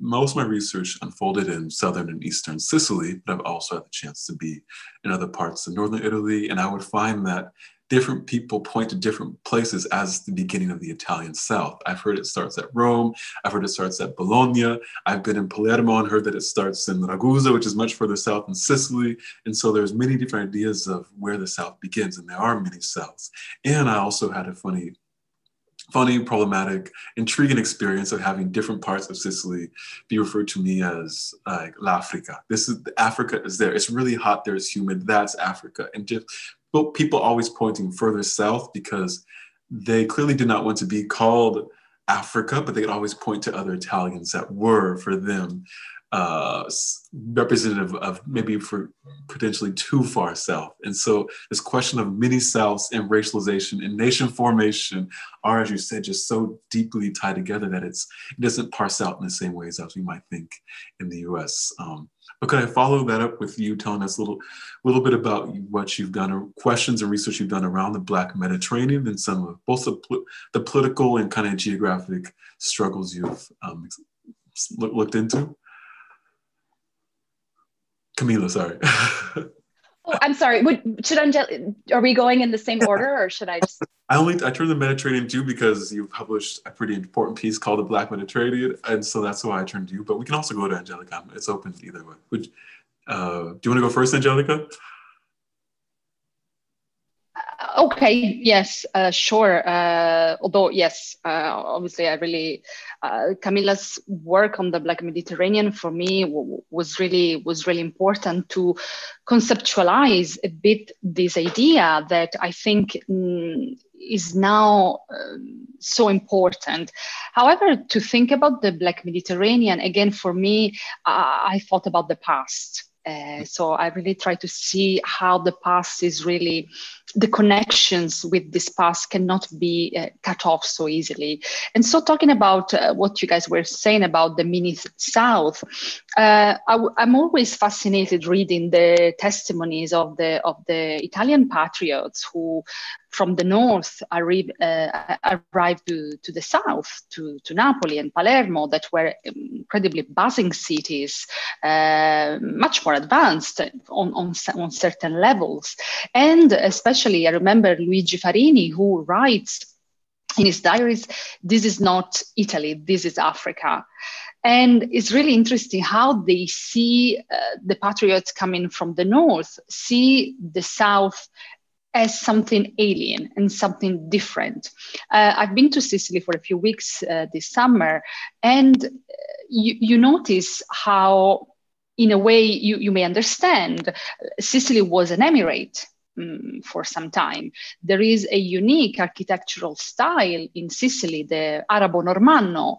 most of my research unfolded in southern and eastern Sicily, but I've also had the chance to be in other parts of northern Italy, and I would find that different people point to different places as the beginning of the Italian South. I've heard it starts at Rome. I've heard it starts at Bologna. I've been in Palermo and heard that it starts in Ragusa, which is much further south in Sicily. And so there's many different ideas of where the South begins, and there are many Souths. And I also had a funny funny, problematic, intriguing experience of having different parts of Sicily be referred to me as like L'Africa. This is Africa is there. It's really hot there. It's humid. That's Africa. And just but people always pointing further south because they clearly did not want to be called Africa, but they could always point to other Italians that were for them uh, representative of maybe for potentially too far south. And so this question of many Souths and racialization and nation formation are, as you said, just so deeply tied together that it's it doesn't parse out in the same ways as we might think in the US. Um, but could I follow that up with you telling us a little, little bit about what you've done, or questions and research you've done around the Black Mediterranean and some of both the, the political and kind of geographic struggles you've um, looked into? Camilla, sorry. oh, I'm sorry. Would, should Angel- are we going in the same order or should I just? I only I turned the Mediterranean to you because you published a pretty important piece called the Black Mediterranean, and so that's why I turned to you. But we can also go to Angelica. It's open either way. Would, uh, do you want to go first, Angelica? Okay yes uh, sure uh, although yes uh, obviously i really uh, camilla's work on the black mediterranean for me was really was really important to conceptualize a bit this idea that i think mm, is now um, so important. However, to think about the Black Mediterranean, again, for me, I thought about the past. Uh, so I really try to see how the past is really the connections with this past cannot be uh, cut off so easily. And so, talking about uh, what you guys were saying about the mini South, uh, I, am always fascinated reading the testimonies of the of the Italian patriots who from the north arrive, uh, arrived to, to the south, to, to Napoli and Palermo, that were incredibly buzzing cities, uh, much more advanced on, on, on certain levels. And especially, I remember Luigi Farini, who writes in his diaries, this is not Italy, this is Africa. And it's really interesting how they see uh, the patriots coming from the north, see the south as something alien and something different. Uh, I've been to Sicily for a few weeks uh, this summer, and uh, you, you notice how, in a way, you, you may understand, Sicily was an emirate. Um, for some time. There is a unique architectural style in Sicily, the Arabo Normanno,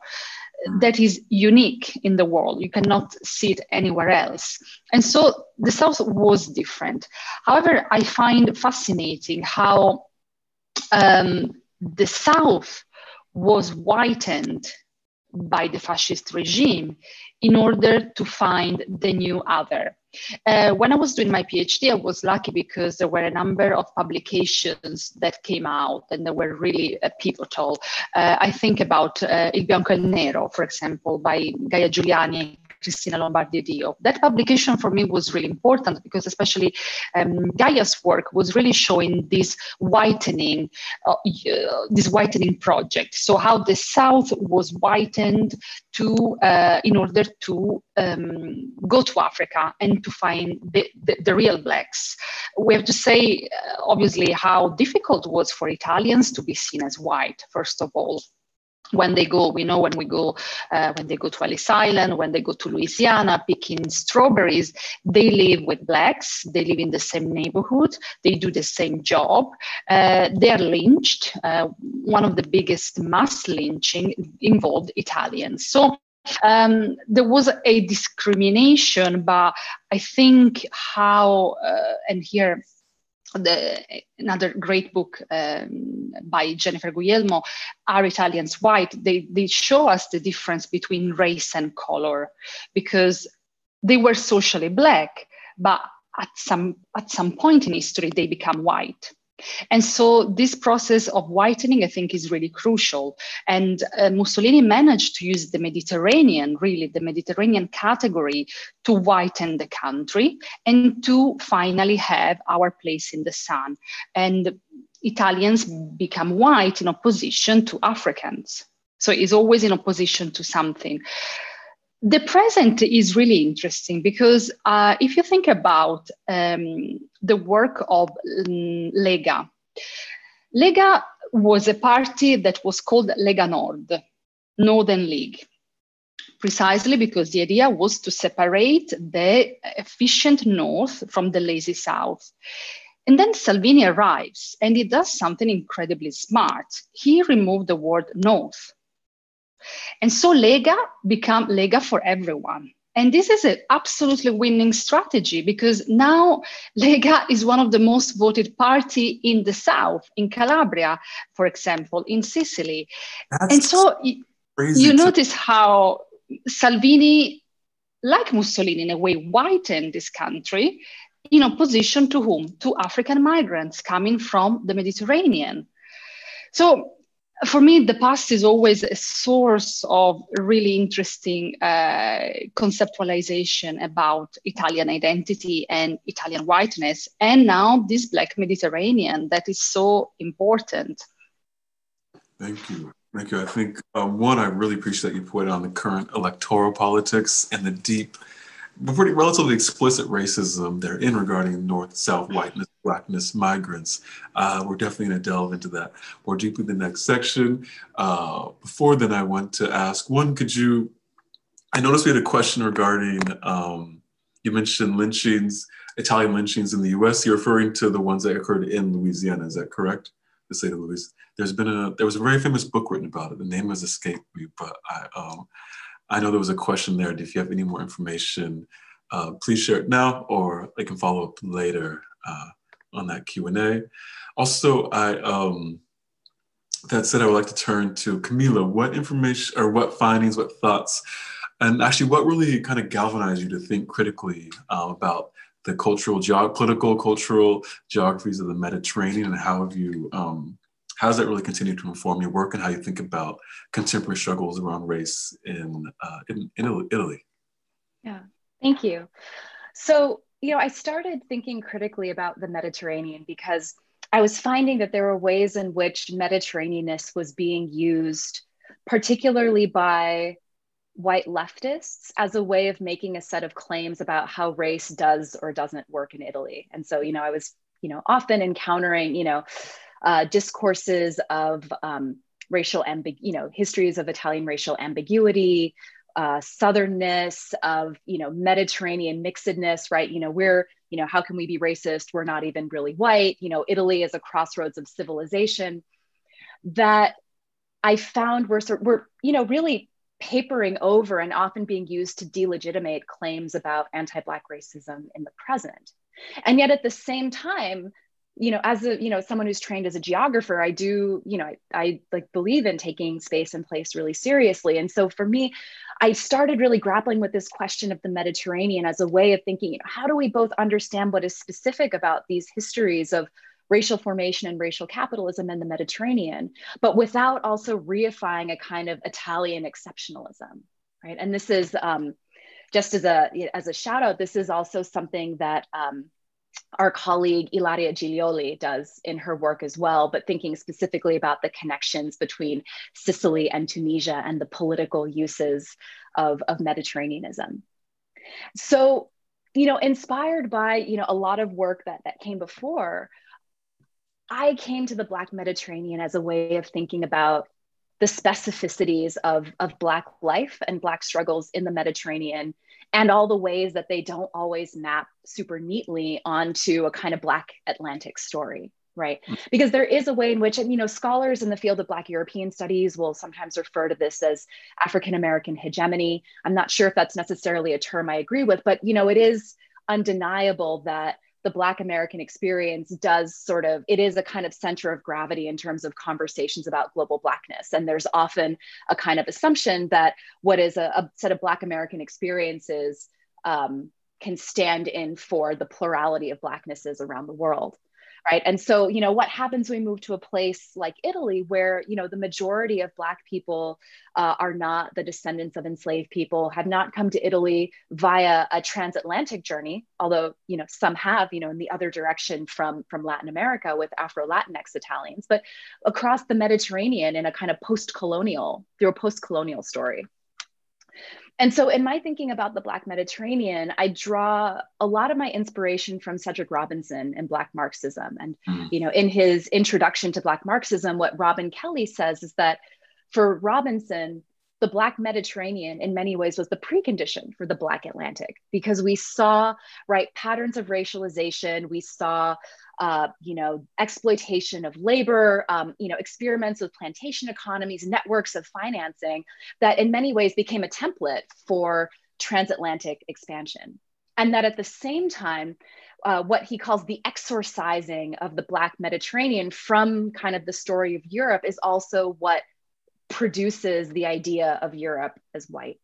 that is unique in the world. You cannot see it anywhere else. And so the South was different. However, I find fascinating how um, the South was whitened by the fascist regime in order to find the new other. Uh, when I was doing my PhD, I was lucky because there were a number of publications that came out and they were really uh, pivotal. Uh, I think about uh, Il Bianco e il Nero, for example, by Gaia Giuliani Cristina Lombardi Diop. That publication for me was really important because especially um, Gaia's work was really showing this whitening, uh, this whitening project. So how the South was whitened to uh, in order to um, go to Africa and to find the, the, the, real blacks. We have to say, uh, obviously, how difficult it was for Italians to be seen as white, first of all when they go, we know when we go, uh, when they go to Ellis Island, when they go to Louisiana picking strawberries, they live with blacks, they live in the same neighborhood, they do the same job, uh, they are lynched. Uh, one of the biggest mass lynching involved Italians. So um, there was a discrimination, but I think how, uh, and here the, another great book um, by Jennifer Guglielmo, Are Italians White? They, they show us the difference between race and color because they were socially black, but at some, at some point in history, they become white. And so this process of whitening, I think, is really crucial. And uh, Mussolini managed to use the Mediterranean, really the Mediterranean category, to whiten the country and to finally have our place in the sun. And Italians become white in opposition to Africans. So it's always in opposition to something. The present is really interesting because uh, if you think about um, the work of um, Lega, Lega was a party that was called Lega Nord, Northern League, precisely because the idea was to separate the efficient North from the lazy South. And then Salvini arrives and he does something incredibly smart. He removed the word North and so Lega become Lega for everyone. And this is an absolutely winning strategy because now Lega is one of the most voted party in the South, in Calabria, for example, in Sicily. That's and so you to- notice how Salvini, like Mussolini in a way, whitened this country in opposition to whom? To African migrants coming from the Mediterranean. So for me, the past is always a source of really interesting uh, conceptualization about Italian identity and Italian whiteness. And now this Black Mediterranean that is so important. Thank you. Thank you. I think um, one, I really appreciate that you put on the current electoral politics and the deep pretty relatively explicit racism they're in regarding North, South, whiteness, blackness, migrants. Uh, we're definitely going to delve into that more deeply in the next section. Uh, before then, I want to ask one, could you? I noticed we had a question regarding, um, you mentioned lynchings, Italian lynchings in the US. You're referring to the ones that occurred in Louisiana, is that correct? The state of Louisiana. There's been a, there was a very famous book written about it. The name has escaped me, but I, um, I know there was a question there. If you have any more information, uh, please share it now, or I can follow up later uh, on that Q&A. Also, I, um, that said, I would like to turn to Camilla. What information or what findings, what thoughts, and actually what really kind of galvanized you to think critically uh, about the cultural, geog- political, cultural geographies of the Mediterranean and how have you um, how does that really continue to inform your work and how you think about contemporary struggles around race in, uh, in, in Italy? Yeah, thank you. So, you know, I started thinking critically about the Mediterranean because I was finding that there were ways in which Mediterraneanness was being used, particularly by white leftists, as a way of making a set of claims about how race does or doesn't work in Italy. And so, you know, I was, you know, often encountering, you know, uh, discourses of um, racial ambig, you know, histories of Italian racial ambiguity, uh, southernness, of you know Mediterranean mixedness, right? You know, we're you know how can we be racist? We're not even really white. You know, Italy is a crossroads of civilization. That I found were were you know really papering over and often being used to delegitimate claims about anti-black racism in the present. And yet at the same time, you know as a you know someone who's trained as a geographer i do you know I, I, like believe in taking space and place really seriously. And so for me i started really grappling with this question of the mediterranean as a way of thinking you know, how do we both understand what is specific about these histories of racial formation and racial capitalism in the mediterranean but without also reifying a kind of italian exceptionalism right? And this is um, just as a as a shout out, this is also something that um, our colleague Ilaria Giglioli does in her work as well, but thinking specifically about the connections between Sicily and Tunisia and the political uses of, of Mediterraneanism. So, you know, inspired by, you know, a lot of work that, that came before, I came to the Black Mediterranean as a way of thinking about the specificities of, of Black life and Black struggles in the Mediterranean and all the ways that they don't always map super neatly onto a kind of Black Atlantic story right mm. because there is a way in which you know scholars in the field of black european studies will sometimes refer to this as african american hegemony i'm not sure if that's necessarily a term i agree with but you know it is undeniable that the Black American experience does sort of, it is a kind of center of gravity in terms of conversations about global Blackness. And there's often a kind of assumption that what is a, a set of Black American experiences um, can stand in for the plurality of Blacknesses around the world right? And so you know what happens when we move to a place like italy where you know the majority of black people uh, are not the descendants of enslaved people have not come to italy via a transatlantic journey although you know some have you know in the other direction from from latin america with afro latinx italians but across the mediterranean in a kind of post-colonial through a post-colonial story and so in my thinking about the black mediterranean i draw a lot of my inspiration from cedric robinson and black marxism and mm. you know in his introduction to black marxism what robin Kelley says is that for robinson the black mediterranean in many ways was the precondition for the black atlantic because we saw right patterns of racialization we saw uh, you know, exploitation of labor, um, you know, experiments with plantation economies, networks of financing that in many ways became a template for transatlantic expansion. And that at the same time, uh, what he calls the exorcising of the Black Mediterranean from kind of the story of Europe is also what produces the idea of Europe as white.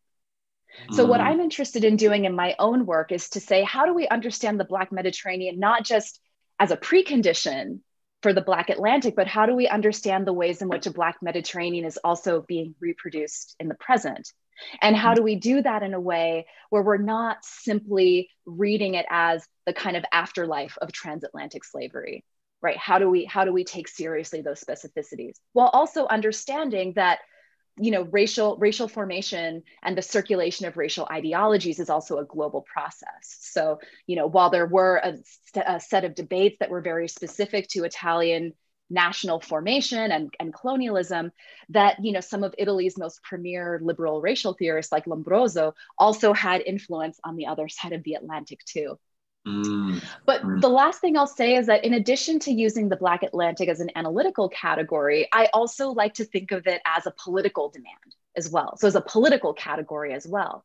So, what mm. I'm interested in doing in my own work is to say, how do we understand the Black Mediterranean, not just as a precondition for the Black Atlantic, but how do we understand the ways in which a Black Mediterranean is also being reproduced in the present? And how do we do that in a way where we're not simply reading it as the kind of afterlife of transatlantic slavery, right? How do we how do we take seriously those specificities while also understanding that you know racial racial formation and the circulation of racial ideologies is also a global process so you know while there were a, a, set of debates that were very specific to italian national formation and, and colonialism that you know some of italy's most premier liberal racial theorists like lombroso also had influence on the other side of the atlantic too Mm. But mm. the last thing I'll say is that in addition to using the Black Atlantic as an analytical category, I also like to think of it as a political demand as well. So, as a political category as well.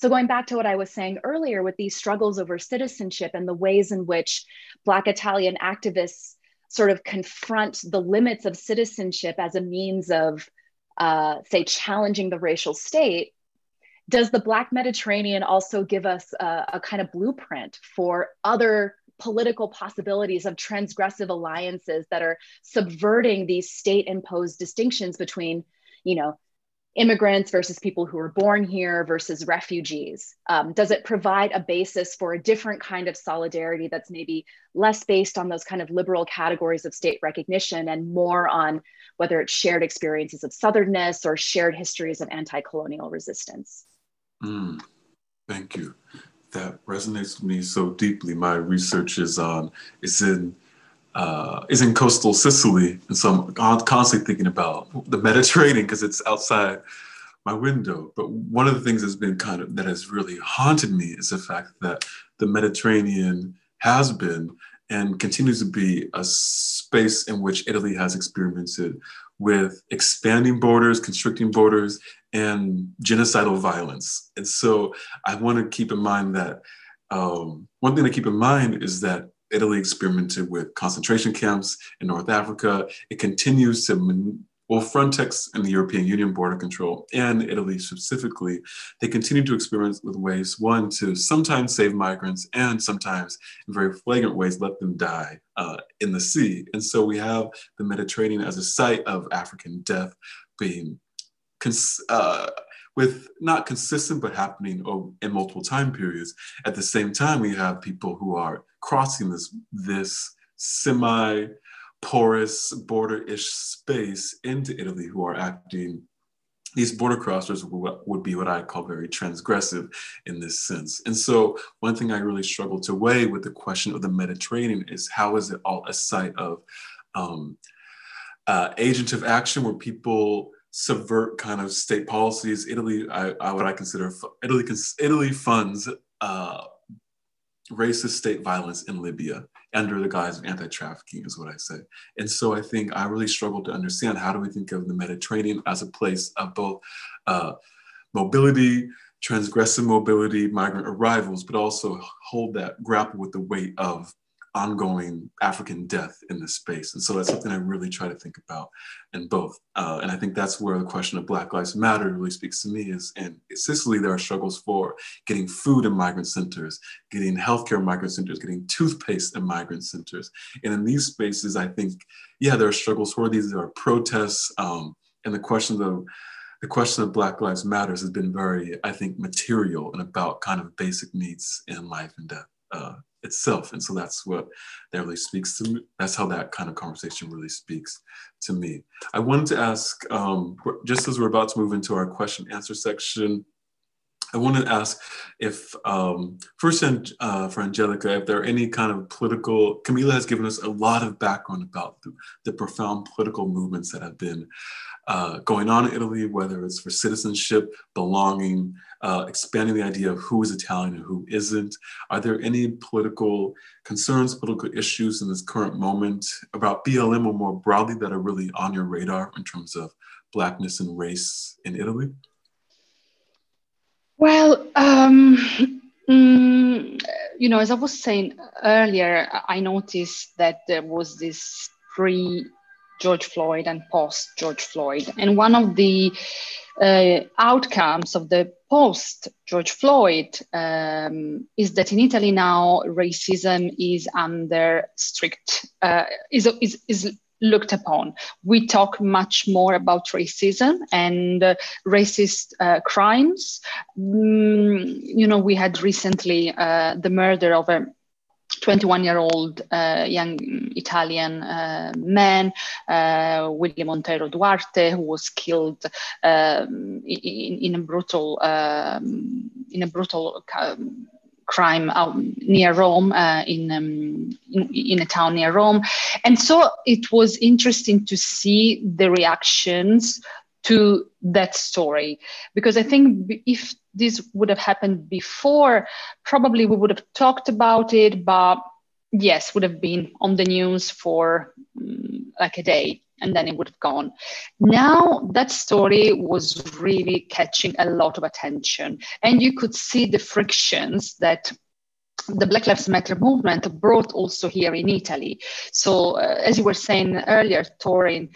So, going back to what I was saying earlier with these struggles over citizenship and the ways in which Black Italian activists sort of confront the limits of citizenship as a means of, uh, say, challenging the racial state, does the Black Mediterranean also give us a, a kind of blueprint for other political possibilities of transgressive alliances that are subverting these state imposed distinctions between, you know, immigrants versus people who were born here versus refugees? Um, does it provide a basis for a different kind of solidarity that's maybe less based on those kind of liberal categories of state recognition and more on whether it's shared experiences of Southernness or shared histories of anti colonial resistance? Mm, thank you. That resonates with me so deeply. My research is on is in uh, is in coastal Sicily, and so I'm constantly thinking about the Mediterranean because it's outside my window. But one of the things that's been kind of that has really haunted me is the fact that the Mediterranean has been and continues to be a space in which Italy has experimented with expanding borders, constricting borders, and genocidal violence. And so I want to keep in mind that um, one thing to keep in mind is that Italy experimented with concentration camps in North Africa. It continues to, well, Frontex and the European Union border control and Italy specifically, they continue to experiment with ways, one, to sometimes save migrants and sometimes in very flagrant ways let them die uh, in the sea. And so we have the Mediterranean as a site of African death being uh, with not consistent but happening in multiple time periods. At the same time, we have people who are crossing this this semi porous border-ish space into Italy who are acting these border crossers would be what I call very transgressive in this sense. And so one thing I really struggle to weigh with the question of the Mediterranean is how is it all a site of um, uh, agent of action where people subvert kind of state policies. Italy, I, I what I consider Italy, Italy funds uh, racist state violence in Libya under the guise of anti-trafficking is what I say. And so I think I really struggle to understand how do we think of the Mediterranean as a place of both uh, mobility, transgressive mobility, migrant arrivals, but also hold that grapple with the weight of ongoing African death in this space. And so that's something I really try to think about in both. Uh, and I think that's where the question of Black Lives Matter really speaks to me is in Sicily, there are struggles for getting food in migrant centers, getting healthcare in migrant centers, getting toothpaste in migrant centers. And in these spaces, I think, yeah, there are struggles for these, there are protests um, and the questions of the question of Black Lives Matters has been very, I think, material and about kind of basic needs in life and death. Uh, itself. And so that's what that really speaks to me. That's how that kind of conversation really speaks to me. I wanted to ask, um, just as we're about to move into our question answer section, I wanted to ask if, um, first uh, for Angelica, if there are any kind of political, Camilla has given us a lot of background about the, the profound political movements that have been uh, going on in Italy, whether it's for citizenship, belonging, uh, expanding the idea of who is Italian and who isn't. Are there any political concerns, political issues in this current moment about BLM or more broadly that are really on your radar in terms of Blackness and race in Italy? Well, um, mm, you know, as I was saying earlier, I noticed that there was this pre George Floyd and post George Floyd. And one of the uh, outcomes of the post George Floyd um, is that in Italy now racism is under strict uh, is, is is looked upon. We talk much more about racism and uh, racist uh, crimes. Mm, you know, we had recently uh, the murder of a 21 year old uh, young Italian uh, man, uh, William Monteiro Duarte, who was killed um, in, in, a brutal um, in a brutal um, crime out near Rome, uh, in, um, in, in a town near Rome, and so it was interesting to see the reactions to that story. Because I think if this would have happened before, probably we would have talked about it, but yes, would have been on the news for um, like a day and then it would have gone. Now that story was really catching a lot of attention, and you could see the frictions that the Black Lives Matter movement brought also here in Italy. So, uh, as you were saying earlier, Torin,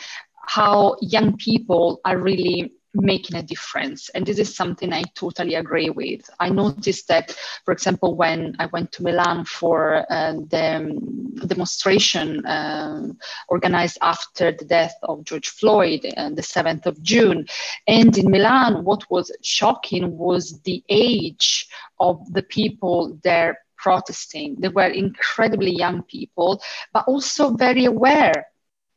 how young people are really making a difference. And this is something I totally agree with. I noticed that, for example, when I went to Milan for uh, the um, demonstration uh, organized after the death of George Floyd on uh, the 7th of June, and in Milan, what was shocking was the age of the people there protesting. They were incredibly young people, but also very aware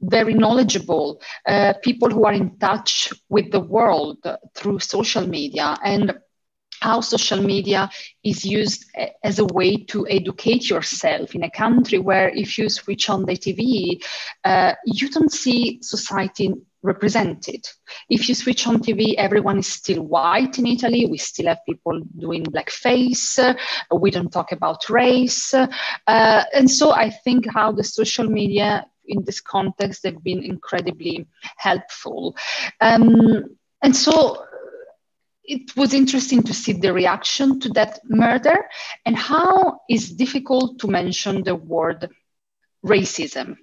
very knowledgeable, uh, people who are in touch with the world through social media and how social media is used as a way to educate yourself in a country where if you switch on the TV, uh, you don't see society represented. If you switch on TV, everyone is still white in Italy. We still have people doing blackface. Uh, we don't talk about race. Uh, and so I think how the social media in this context, they've been incredibly helpful. Um, and so it was interesting to see the reaction to that murder and how it's difficult to mention the word racism,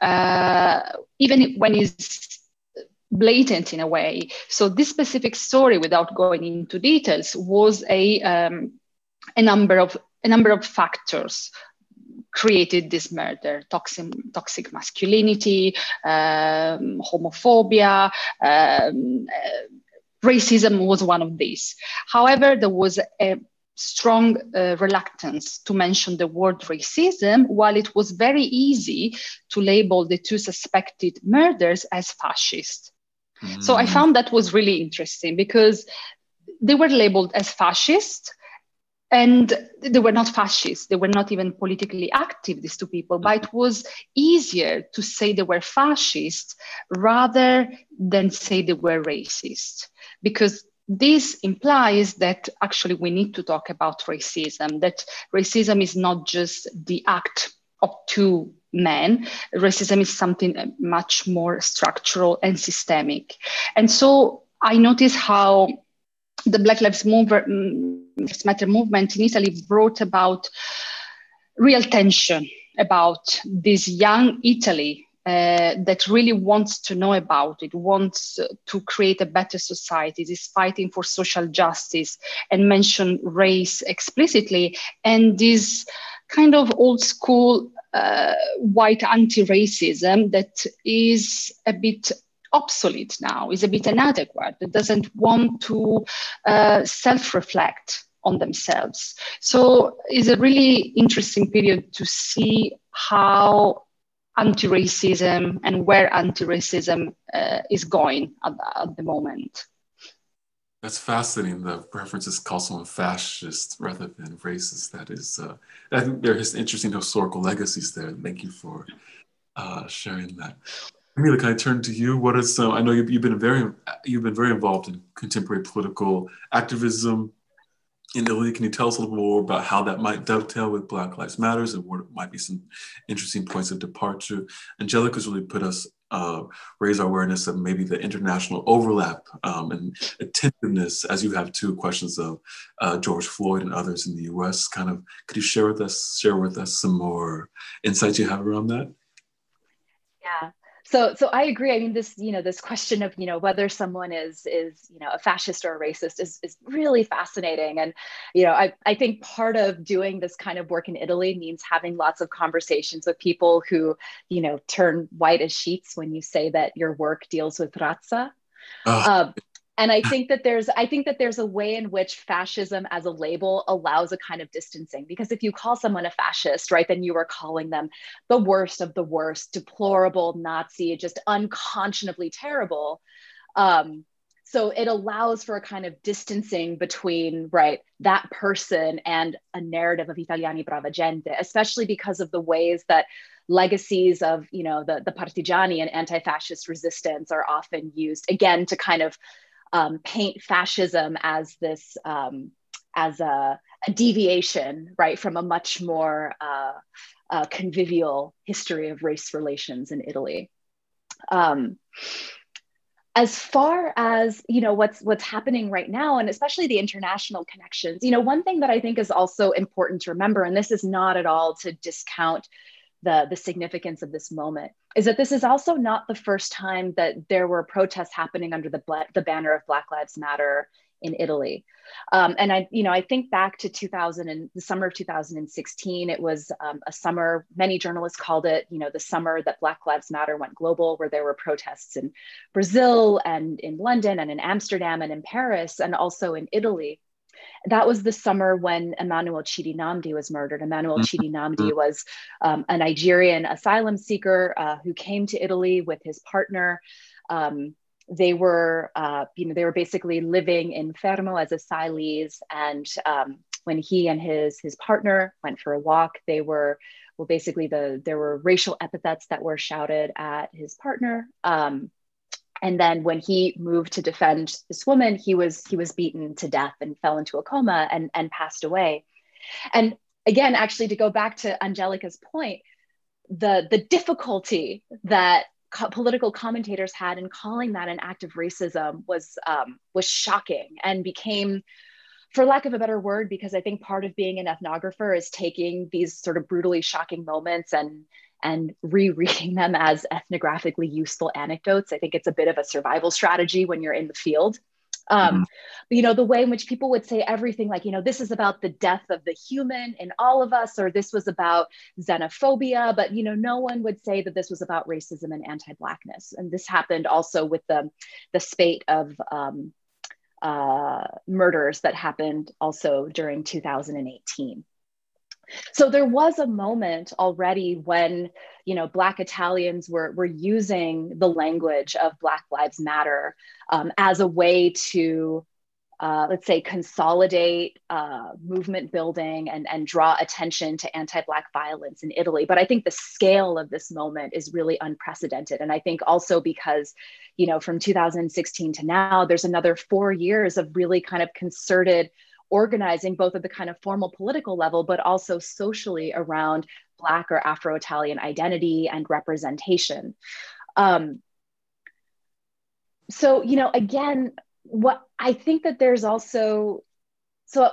uh, even when it's blatant in a way. So this specific story, without going into details, was a um, a number of a number of factors created this murder toxic, toxic masculinity, um, homophobia, um, uh, racism was one of these. However, there was a strong uh, reluctance to mention the word racism, while it was very easy to label the two suspected murders as fascist. Mm. So I mm. found that was really interesting because they were labeled as fascist and they were not fascists they were not even politically active these two people but it was easier to say they were fascists rather than say they were racist because this implies that actually we need to talk about racism, that racism is not just the act of two men. Racism is something much more structural and systemic. And so I notice how the Black Lives Matter movement in Italy brought about real tension about this young Italy uh, that really wants to know about it, wants to create a better society, is fighting for social justice and mention race explicitly. And this kind of old school uh, white anti racism that is a bit obsolete now, is a bit inadequate, that doesn't want to uh, self reflect on themselves. So it's a really interesting period to see how anti-racism and where anti-racism uh, is going at, at, the moment. That's fascinating. The reference is called someone fascist rather than racist. That is, uh, I think there is interesting historical legacies there. Thank you for uh, sharing that. Camilla, can I turn to you? What is? Uh, I know you've, you've been very you've been very involved in contemporary political activism, in Italy. Can you tell us a little more about how that might dovetail with Black Lives Matters and what might be some interesting points of departure? Angelica's really put us, uh, raise our awareness of maybe the international overlap um, and attentiveness, as you have two questions of uh, George Floyd and others in the US. Kind of, could you share with us, share with us some more insights you have around that? Yeah so so i agree. I mean this you know this question of you know whether someone is is you know a fascist or a racist is, is really fascinating. And you know I, I think part of doing this kind of work in italy means having lots of conversations with people who you know turn white as sheets when you say that your work deals with razza. Oh and i think that there's i think that there's a way in which fascism as a label allows a kind of distancing because if you call someone a fascist right then you are calling them the worst of the worst deplorable nazi just unconscionably terrible. Um, so it allows for a kind of distancing between right that person and a narrative of italiani brava gente especially because of the ways that legacies of you know the, the partigiani and anti-fascist resistance are often used again to kind of um, paint fascism as this um, as a, a, deviation, right, from a much more uh, uh, convivial history of race relations in Italy. Um, as far as you know what's what's happening right now and especially the international connections you know one thing that i think is also important to remember and this is not at all to discount the, the significance of this moment is that this is also not the first time that there were protests happening under the, the banner of Black Lives Matter in Italy. Um, and I, you know, I think back to 2000 and the summer of 2016, it was um, a summer, many journalists called it, you know, the summer that Black Lives Matter went global, where there were protests in Brazil and in London and in Amsterdam and in Paris and also in Italy that was the summer when Emmanuel Chidi Nnamdi was murdered. Emmanuel mm-hmm. Chidi Nnamdi was um, a Nigerian asylum seeker uh, who came to Italy with his partner. Um, they were, uh, you know, they were basically living in Fermo as asylees, and um, when he and his his partner went for a walk, they were well, basically the there were racial epithets that were shouted at his partner. Um, and then when he moved to defend this woman he was he was beaten to death and fell into a coma and and passed away. And again actually to go back to angelica's point the the difficulty that co- political commentators had in calling that an act of racism was um, was shocking and became for lack of a better word because i think part of being an ethnographer is taking these sort of brutally shocking moments and and rereading them as ethnographically useful anecdotes. I think it's a bit of a survival strategy when you're in the field. Um, mm-hmm. but, you know, the way in which people would say everything like, you know, this is about the death of the human in all of us, or this was about xenophobia, but, you know, no one would say that this was about racism and anti-Blackness. And this happened also with the, the spate of um, uh, murders that happened also during 2018. So there was a moment already when, you know, Black Italians were, were using the language of Black Lives Matter um, as a way to uh, let's say, consolidate uh, movement building and, and draw attention to anti Black violence in Italy. But I think the scale of this moment is really unprecedented. And I think also because, you know, from 2016 to now, there's another four years of really kind of concerted organizing, both at the kind of formal political level, but also socially around Black or Afro Italian identity and representation. Um, so, you know, again, what I think that there's also, so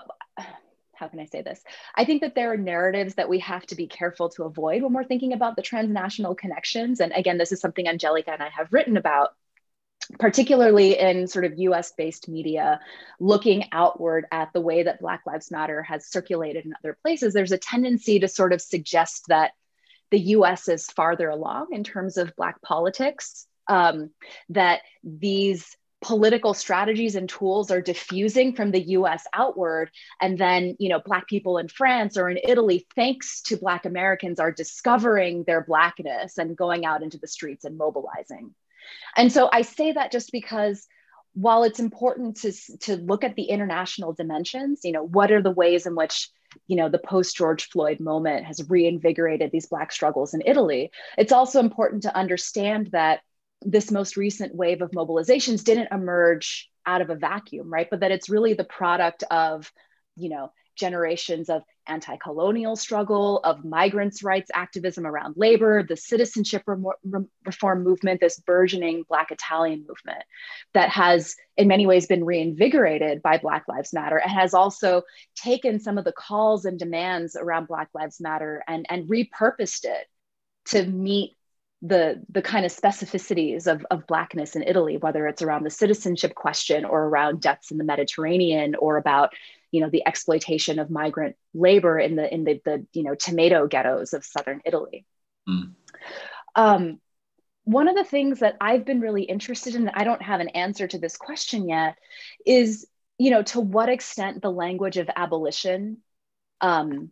how can I say this? I think that there are narratives that we have to be careful to avoid when we're thinking about the transnational connections. And again, this is something Angelica and I have written about, particularly in sort of US based media, looking outward at the way that Black Lives Matter has circulated in other places. There's a tendency to sort of suggest that the US is farther along in terms of Black politics. Um, that these political strategies and tools are diffusing from the US outward and then you know black people in France or in Italy thanks to black Americans are discovering their blackness and going out into the streets and mobilizing. And so I say that just because while it's important to to look at the international dimensions, you know, what are the ways in which you know the post George Floyd moment has reinvigorated these black struggles in Italy, it's also important to understand that this most recent wave of mobilizations didn't emerge out of a vacuum, right? But that it's really the product of, you know, generations of anti-colonial struggle, of migrants' rights activism around labor, the citizenship reform movement, this burgeoning Black Italian movement that has in many ways been reinvigorated by Black Lives Matter and has also taken some of the calls and demands around Black Lives Matter and, and repurposed it to meet the the kind of specificities of, of blackness in italy whether it's around the citizenship question or around deaths in the mediterranean or about you know the exploitation of migrant labor in the in the, the you know tomato ghettos of southern italy mm. um, one of the things that i've been really interested in i don't have an answer to this question yet is you know to what extent the language of abolition um,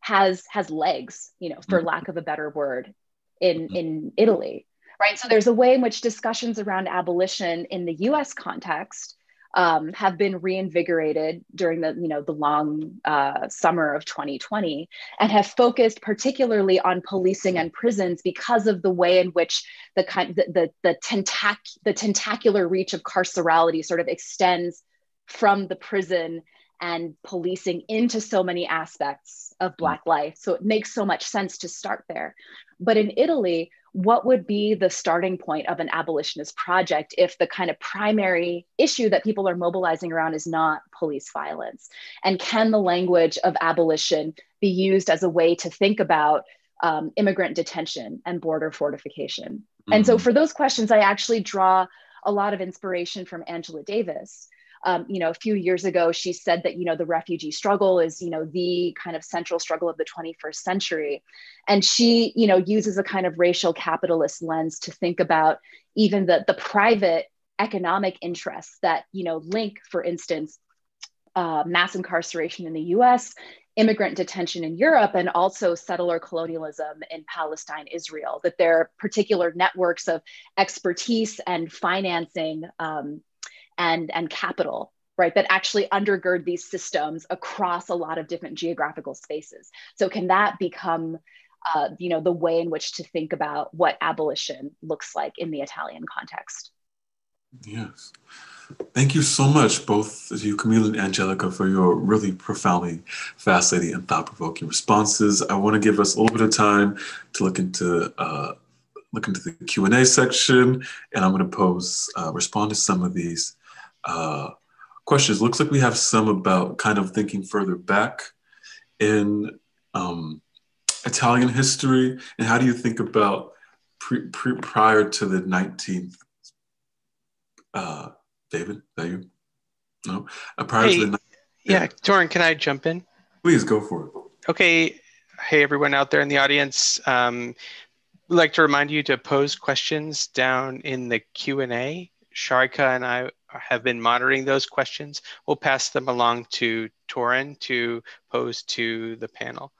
has has legs you know for mm. lack of a better word in, mm-hmm. in Italy, right? So there's a way in which discussions around abolition in the US context um, have been reinvigorated during the you know the long uh, summer of 2020 and have focused particularly on policing and prisons because of the way in which the kind the the, the, tentac- the tentacular reach of carcerality sort of extends from the prison and policing into so many aspects of mm. Black life. So it makes so much sense to start there. But in Italy, what would be the starting point of an abolitionist project if the kind of primary issue that people are mobilizing around is not police violence? And can the language of abolition be used as a way to think about um, immigrant detention and border fortification? Mm-hmm. And so, mm. for those questions, I actually draw a lot of inspiration from Angela Davis, um, you know, a few years ago, she said that, you know, the refugee struggle is, you know, the kind of central struggle of the 21st century. And she, you know, uses a kind of racial capitalist lens to think about even the, the private economic interests that, you know, link, for instance, uh, mass incarceration in the US, immigrant detention in Europe, and also settler colonialism in Palestine, Israel, that there are particular networks of expertise and financing um, and, and capital right that actually undergird these systems across a lot of different geographical spaces. So can that become uh, you know the way in which to think about what abolition looks like in the italian context? Yes. Thank you so much both you camille and angelica for your really profoundly fascinating and thought-provoking responses. I want to give us a little bit of time to look into uh, look into the q&a section and i'm going to pose uh, respond to some of these uh, questions. Looks like we have some about kind of thinking further back in um, Italian history, and how do you think about pre, pre, prior to the 19th? Uh, David, that you? No, uh, prior hey, to the. Yeah, yeah, Torin, can I jump in? Please go for it. Okay. Hey, everyone out there in the audience. Um, we'd like to remind you to pose questions down in the Q&A Sharika and I have been monitoring those questions. We'll pass them along to Torin to pose to the panel.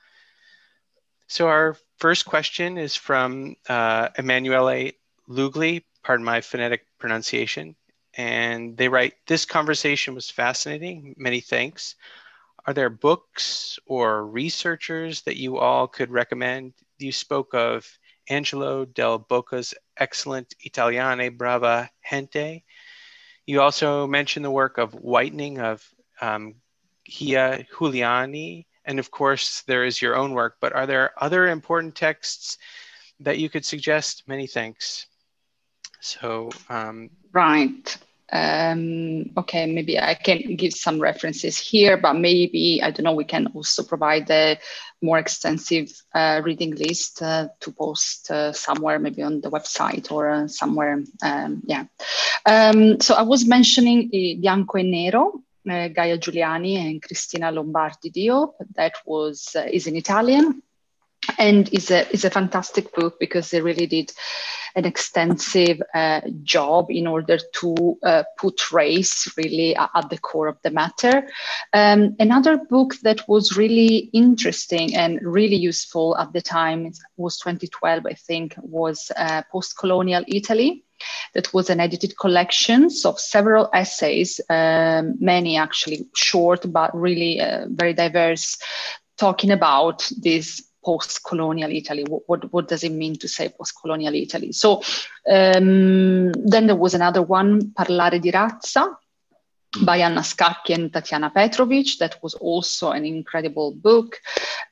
So our first question is from uh, Emanuele Lugli, pardon my phonetic pronunciation. And they write, this conversation was fascinating. Many thanks. Are there books or researchers that you all could recommend? You spoke of Angelo Del Boca's excellent Italiani Brava Gente. You also mentioned the work of whitening of um, Gaia Giuliani, and of course, there is your own work, but are there other important texts that you could suggest? Many thanks. So, um, right. Um, okay, maybe I can give some references here, but maybe, I don't know, we can also provide a more extensive uh, reading list uh, to post uh, somewhere, maybe on the website or uh, somewhere. Um, yeah. Um, so I was mentioning Bianco e Nero, uh, Gaia Giuliani and Cristina Lombardi Diop. That was uh, is in Italian and is a is a fantastic book because they really did an extensive uh, job in order to uh, put race really at the core of the matter. Um, another book that was really interesting and really useful at the time was 2012, I think, was uh, Post-Colonial Italy. That was an edited collection of several essays, um, many actually short, but really uh, very diverse, talking about this post-colonial Italy. What, what, what, does it mean to say post-colonial Italy? So um, then there was another one, Parlare di razza, by Anna Scacchi and Tatiana Petrovich. That was also an incredible book.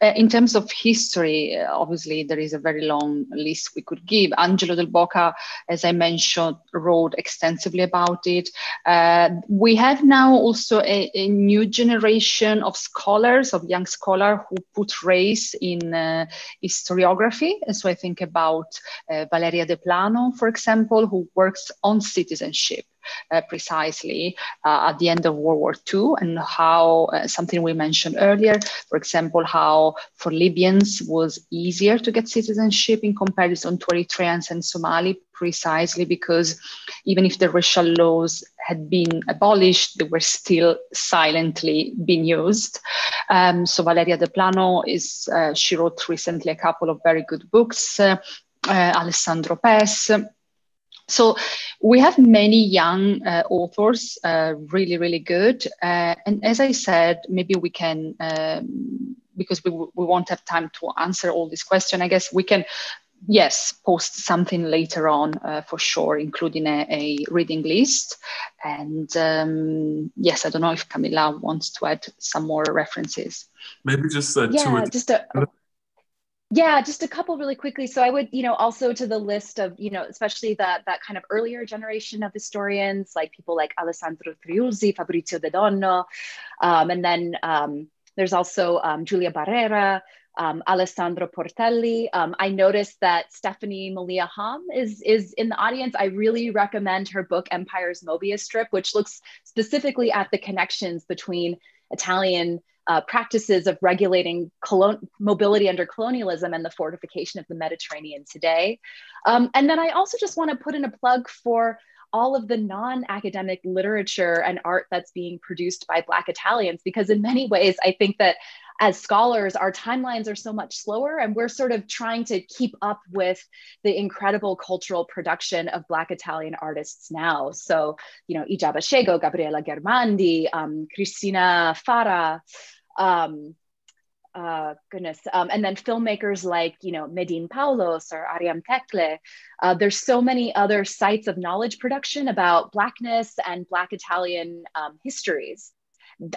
Uh, in terms of history, uh, obviously, there is a very long list we could give. Angelo Del Boca, as I mentioned, wrote extensively about it. Uh, we have now also a, a, new generation of scholars, of young scholars who put race in uh, historiography. And so I think about uh, Valeria Deplano, for example, who works on citizenship uh, precisely uh, at the end of World War II and how uh, something we mentioned earlier, for example, how for Libyans was easier to get citizenship in comparison to Eritreans and Somali precisely because even if the racial laws had been abolished, they were still silently being used. Um, so Valeria Deplano is, uh, she wrote recently a couple of very good books, uh, uh, Alessandro Pes, so we have many young uh, authors, uh, really, really good. Uh, and as I said, maybe we can, um, because we, we won't have time to answer all these questions, I guess we can, yes, post something later on uh, for sure, including a, a reading list. And um, yes, I don't know if Camilla wants to add some more references. Maybe just uh, yeah, just a, yeah, just a couple really quickly. So I would, you know, also to the list of, you know, especially that that kind of earlier generation of historians, like people like Alessandro Triulzi, Fabrizio De Donno, um, and then um, there's also um, Giulia Barrera, um, Alessandro Portelli. Um, I noticed that Stephanie Malia Hom is is in the audience. I really recommend her book Empire's Mobius Strip, which looks specifically at the connections between Italian uh, practices of regulating colon- mobility under colonialism and the fortification of the Mediterranean today. Um, and then I also just want to put in a plug for all of the non-academic literature and art that's being produced by Black Italians, because in many ways, I think that as scholars, our timelines are so much slower, and we're sort of trying to keep up with the incredible cultural production of Black Italian artists now. So, you know, Igiaba Scego, Gabriella Ghermandi, um, Cristina Farah, um, uh, goodness, um, and then filmmakers like you know Medhin Paolos or Ariam Tekle. Uh, there's so many other sites of knowledge production about Blackness and Black Italian um, histories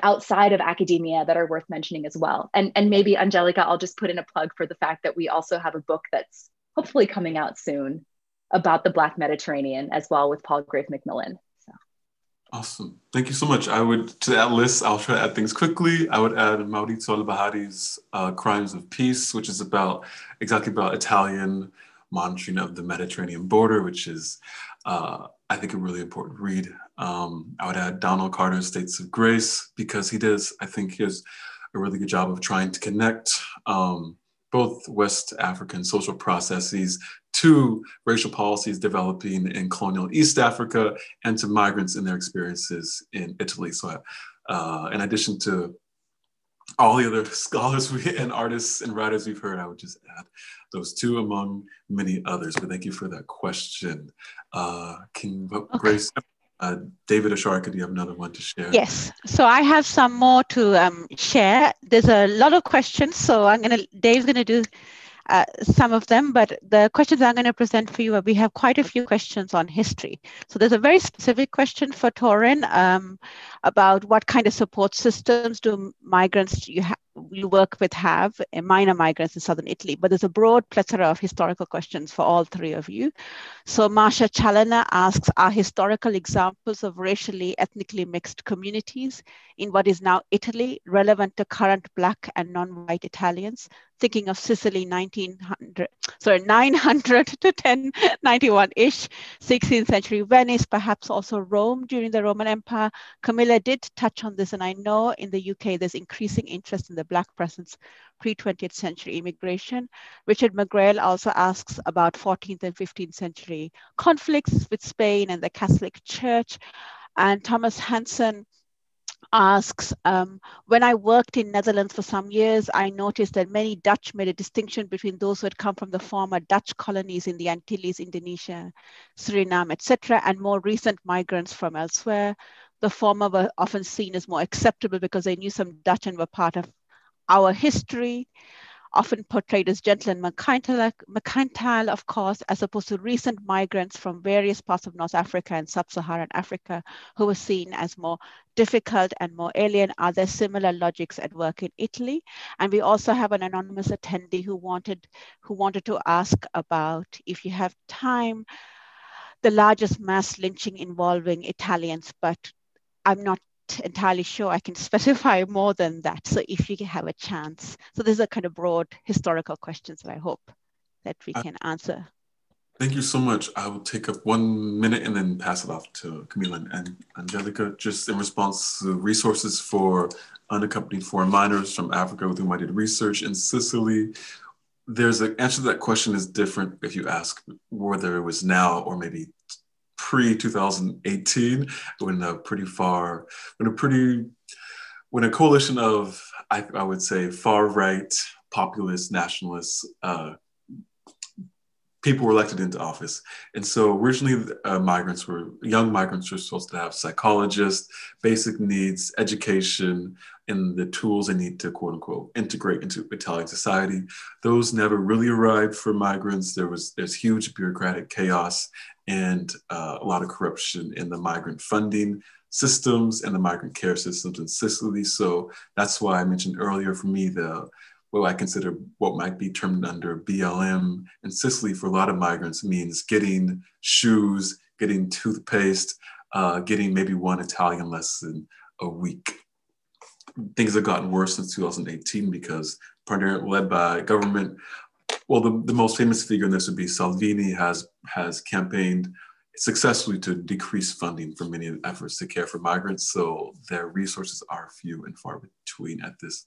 outside of academia that are worth mentioning as well. And and maybe Angelica, I'll just put in a plug for the fact that we also have a book that's hopefully coming out soon about the Black Mediterranean as well with Palgrave Macmillan. Awesome. Thank you so much. I would, to that list, I'll try to add things quickly. I would add Maurizio Albahari's uh, Crimes of Peace, which is about exactly about Italian monitoring of the Mediterranean border, which is, uh, I think, a really important read. Um, I would add Donald Carter's States of Grace because he does, I think, he does a really good job of trying to connect um, both West African social processes to racial policies developing in colonial East Africa and to migrants and their experiences in Italy. So, uh, in addition to all the other scholars we, and artists and writers we've heard, I would just add those two among many others. But thank you for that question. Uh, King okay. Grace, uh, David Asharika, do you have another one to share? Yes. So I have some more to um, share. There's a lot of questions, so I'm gonna Dave's gonna do uh, some of them, but the questions I'm going to present for you, are we have quite a few questions on history. So there's a very specific question for Torin um, about what kind of support systems do migrants you, you work with have, minor migrants in southern Italy, but there's a broad plethora of historical questions for all three of you. So Marsha Chalana asks, are historical examples of racially, ethnically mixed communities in what is now Italy relevant to current Black and non-white Italians? Thinking of Sicily 1900, sorry, 900 to 1091-ish, 16th century Venice, perhaps also Rome during the Roman Empire. Camilla did touch on this, and I know in the UK there's increasing interest in the Black presence pre-20th century immigration. Richard McGrail also asks about 14th and 15th century conflicts with Spain and the Catholic Church. And Thomas Hansen asks, um, when I worked in Netherlands for some years, I noticed that many Dutch made a distinction between those who had come from the former Dutch colonies in the Antilles, Indonesia, Suriname, etc., and more recent migrants from elsewhere. The former were often seen as more acceptable because they knew some Dutch and were part of our history often portrayed as gentle and mercantile, of course, as opposed to recent migrants from various parts of North Africa and sub-Saharan Africa who were seen as more difficult and more alien. Are there similar logics at work in Italy? And we also have an anonymous attendee who wanted, who wanted to ask about, if you have time, the largest mass lynching involving Italians, but I'm not entirely sure I can specify more than that. So if you have a chance. So these are kind of broad historical questions that I hope that we uh, can answer. Thank you so much. I will take up one minute and then pass it off to Camilla and Angelica, just in response to resources for unaccompanied foreign minors from Africa with whom I did research in Sicily. There's an answer to that question is different if you ask whether it was now or maybe pre 2018 when a pretty far, when a pretty, when a coalition of, I, I would say, far right populist nationalists uh, people were elected into office. And so originally uh, migrants were, young migrants were supposed to have psychologists, basic needs, education, and the tools they need to quote unquote integrate into Italian society. Those never really arrived for migrants. There was, there's huge bureaucratic chaos and uh, a lot of corruption in the migrant funding systems and the migrant care systems in Sicily. So that's why I mentioned earlier for me, the what I consider what might be termed under BLM in Sicily for a lot of migrants means getting shoes, getting toothpaste, uh, getting maybe one Italian lesson a week. Things have gotten worse since 2018 because primarily led by government. Well, the, the most famous figure in this would be Salvini has has campaigned successfully to decrease funding for many efforts to care for migrants, so their resources are few and far between at this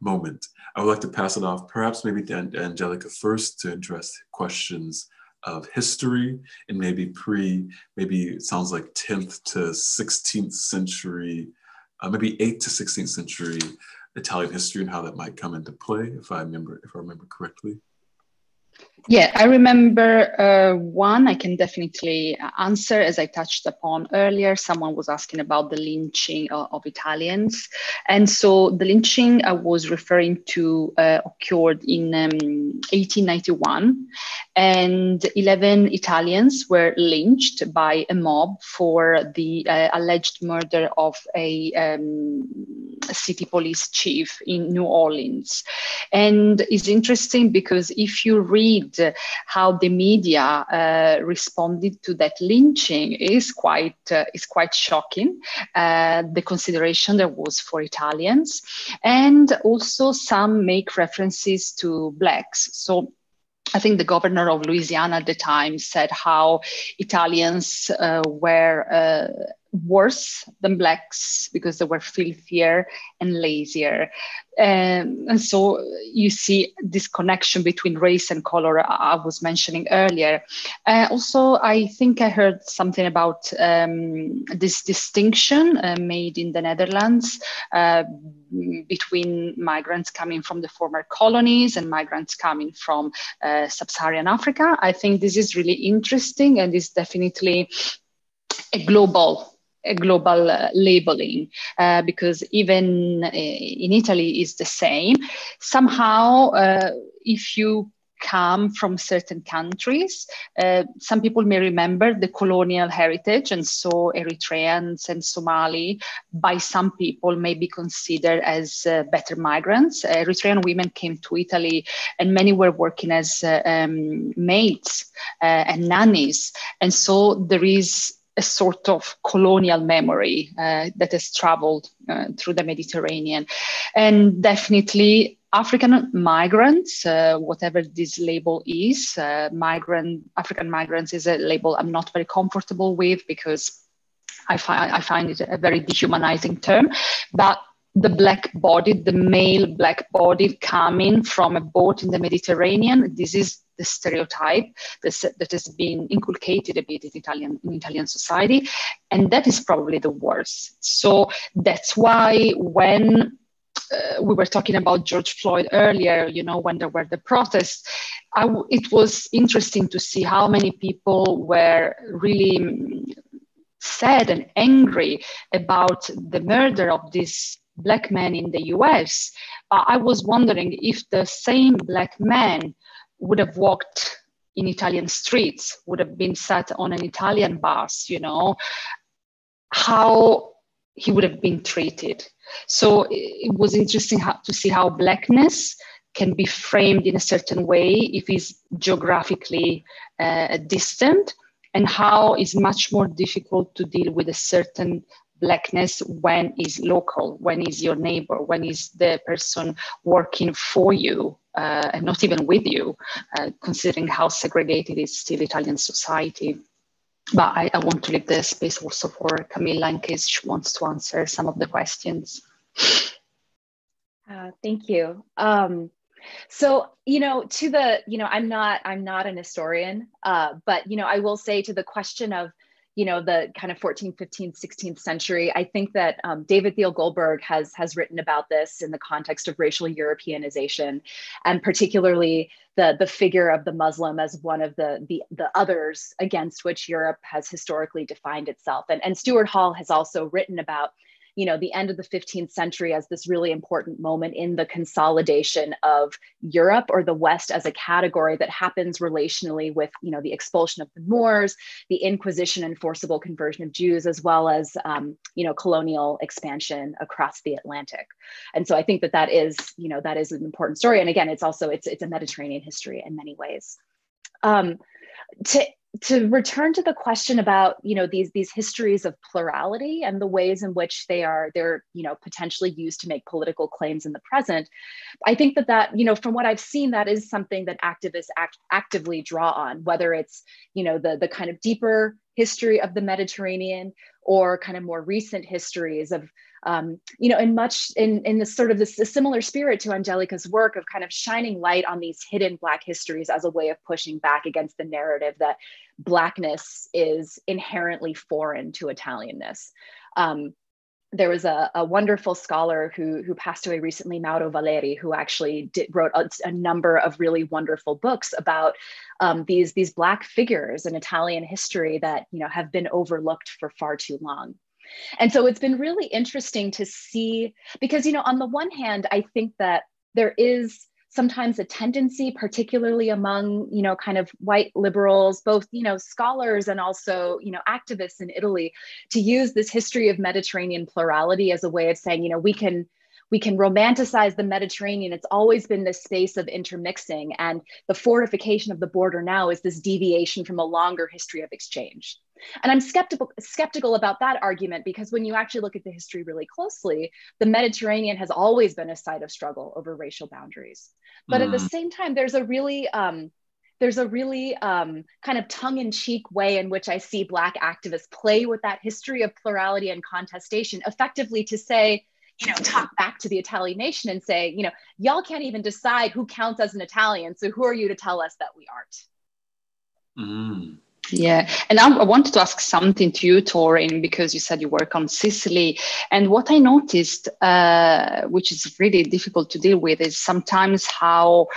moment. I would like to pass it off, perhaps maybe to Angelica first to address questions of history and maybe pre, maybe it sounds like 10th to 16th century, uh, maybe 8th to 16th century Italian history and how that might come into play, if I remember, if I remember correctly. Yeah, I remember uh, one I can definitely answer as I touched upon earlier. Someone was asking about the lynching of, of Italians. And so the lynching I was referring to uh, occurred in um, 1891, and 11 Italians were lynched by a mob for the uh, alleged murder of a um, city police chief in New Orleans. And it's interesting because if you read how the media uh, responded to that lynching is quite uh, is quite shocking. Uh, the consideration there was for Italians, and also some make references to blacks. So I think the governor of Louisiana at the time said how Italians uh, were uh, worse than blacks because they were filthier and lazier. Um, and so you see this connection between race and color I was mentioning earlier. Uh, also, I think I heard something about um, this distinction uh, made in the Netherlands uh, between migrants coming from the former colonies and migrants coming from uh, sub-Saharan Africa. I think this is really interesting and is definitely a global global uh, labeling uh, because even uh, in Italy is the same. Somehow, uh, if you come from certain countries, uh, some people may remember the colonial heritage, and so Eritreans and Somali, by some people, may be considered as uh, better migrants. Eritrean women came to Italy, and many were working as um, maids and nannies, and so there is a sort of colonial memory uh, that has traveled uh, through the Mediterranean. And definitely African migrants, uh, whatever this label is, uh, migrant African migrants is a label I'm not very comfortable with because I find I find it a very dehumanizing term. But the black body, the male black body coming from a boat in the Mediterranean. This is the stereotype that has been inculcated a bit in Italian in Italian society, and that is probably the worst. So that's why when uh, we were talking about George Floyd earlier, you know, when there were the protests, it was interesting to see how many people were really sad and angry about the murder of this black man in the US. Uh, I was wondering if the same black man would have walked in Italian streets, would have been sat on an Italian bus, you know, how he would have been treated. So it was interesting how, to see how blackness can be framed in a certain way if it's geographically uh, distant and how it's much more difficult to deal with a certain blackness when is local, when is your neighbor, when is the person working for you uh, and not even with you, uh, considering how segregated is still Italian society. But I, I, want to leave the space also for Camilla in case she wants to answer some of the questions. Uh, thank you. Um, so you know to the you know i'm not i'm not an historian uh, but you know i will say to the question of you know the kind of 14th 15th 16th century. I think that um, david theo goldberg has has written about this in the context of racial europeanization and particularly the the figure of the muslim as one of the the, the others against which europe has historically defined itself. And, and stuart hall has also written about you know the end of the 15th century as this really important moment in the consolidation of Europe or the West as a category that happens relationally with you know the expulsion of the Moors, the Inquisition and forcible conversion of Jews, as well as um, you know colonial expansion across the Atlantic. And so I think that that is you know that is an important story. And again, it's also it's it's a Mediterranean history in many ways. Um, to to return to the question about you know these these histories of plurality and the ways in which they are they're you know potentially used to make political claims in the present i think that that you know from what i've seen that is something that activists act, actively draw on whether it's you know the the kind of deeper history of the mediterranean or kind of more recent histories of um, you know, in much in in this sort of this similar spirit to Angelica's work of kind of shining light on these hidden Black histories as a way of pushing back against the narrative that Blackness is inherently foreign to Italianness. Um, there was a, a, wonderful scholar who, who passed away recently, Mauro Valeri, who actually did, wrote a, a, number of really wonderful books about um, these, these Black figures in Italian history that you know, have been overlooked for far too long. And so it's been really interesting to see because, you know, on the one hand, I think that there is sometimes a tendency particularly among you know kind of white liberals both you know scholars and also you know activists in italy to use this history of mediterranean plurality as a way of saying you know we can we can romanticize the mediterranean it's always been this space of intermixing and the fortification of the border now is this deviation from a longer history of exchange and I'm skeptical, skeptical about that argument because when you actually look at the history really closely, the Mediterranean has always been a site of struggle over racial boundaries. But mm. at the mm. same time, there's a really um, there's a really um, kind of tongue-in-cheek way in which I see Black activists play with that history of plurality and contestation, effectively to say, you know, talk back to the Italian nation and say, you know, y'all can't even decide who counts as an Italian, so who are you to tell us that we aren't? Mm. Yeah, and I, I, wanted to ask something to you, Torin, because you said you work on Sicily. And what I noticed, uh, which is really difficult to deal with, is sometimes how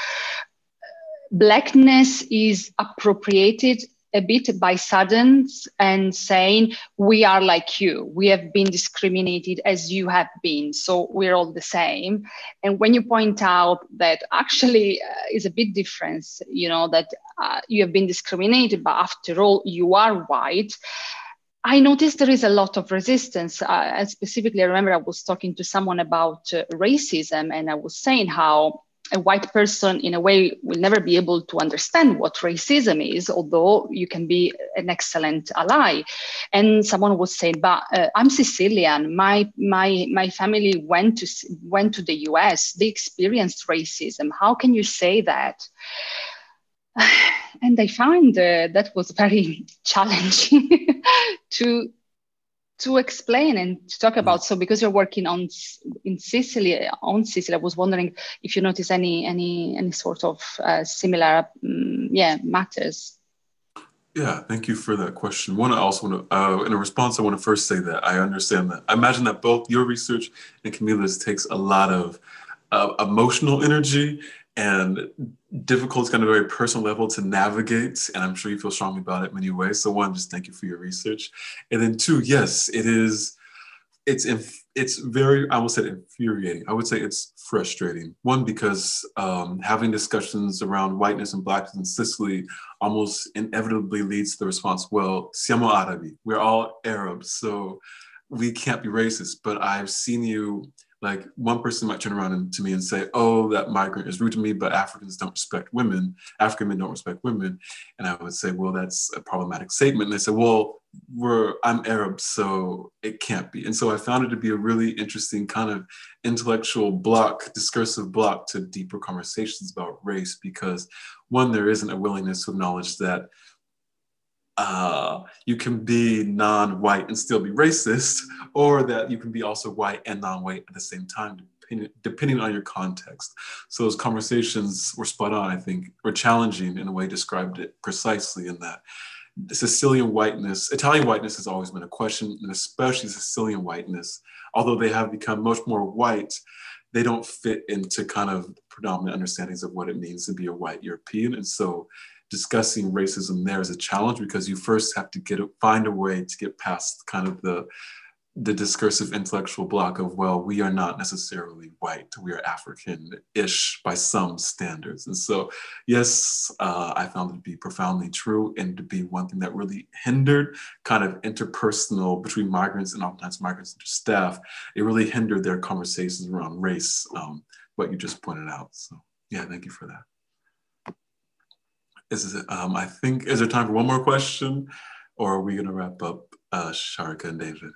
blackness is appropriated a bit by Suddens and saying, we are like you. We have been discriminated as you have been. So we're all the same. And when you point out that actually uh, is a big difference, you know, that uh, you have been discriminated, but after all, you are white. I noticed there is a lot of resistance. Uh, and specifically, I remember I was talking to someone about uh, racism, and I was saying how a white person in a way will never be able to understand what racism is although you can be an excellent ally. And someone was saying but uh, i'm sicilian. My my my family went to went to the us they experienced racism. How can you say that? And i found uh, that was very challenging to to explain and to talk mm. about so because you're working on in sicily on sicily i was wondering if you notice any any any sort of uh, similar um, yeah matters. Yeah thank you for that question. One i also want to uh, in a response i want to first say that i understand that. I imagine that both your research and camilla's takes a lot of uh, emotional energy and difficult it's kind of very personal level to navigate and i'm sure you feel strongly about it many ways. So one just thank you for your research. And then two yes it is it's inf- it's very i will say infuriating. I would say it's frustrating. One because um, having discussions around whiteness and blackness in sicily almost inevitably leads to the response well siamo arabi. We're all arabs so we can't be racist. But i've seen you like one person might turn around to me and say, "Oh, that migrant is rude to me, but Africans don't respect women. African men don't respect women," and I would say, "Well, that's a problematic statement." And they say, "Well, we're I'm Arab, so it can't be." And so I found it to be a really interesting kind of intellectual block, discursive block to deeper conversations about race, because one, there isn't a willingness to acknowledge that uh, you can be non-white and still be racist, or that you can be also white and non-white at the same time, depending, depending on your context. So those conversations were spot on, I think, or challenging in a way described it precisely in that Sicilian whiteness, Italian whiteness has always been a question, and especially Sicilian whiteness, although they have become much more white, they don't fit into kind of predominant understandings of what it means to be a white European. And so discussing racism there is a challenge because you first have to get find a way to get past kind of the the discursive intellectual block of well we are not necessarily white we are african-ish by some standards. And so yes uh, i found it to be profoundly true and to be one thing that really hindered kind of interpersonal between migrants and oftentimes migrants and staff it really hindered their conversations around race um, what you just pointed out. So yeah thank you for that is it, um, I think, is there time for one more question or are we going to wrap up, uh, Sharika and David?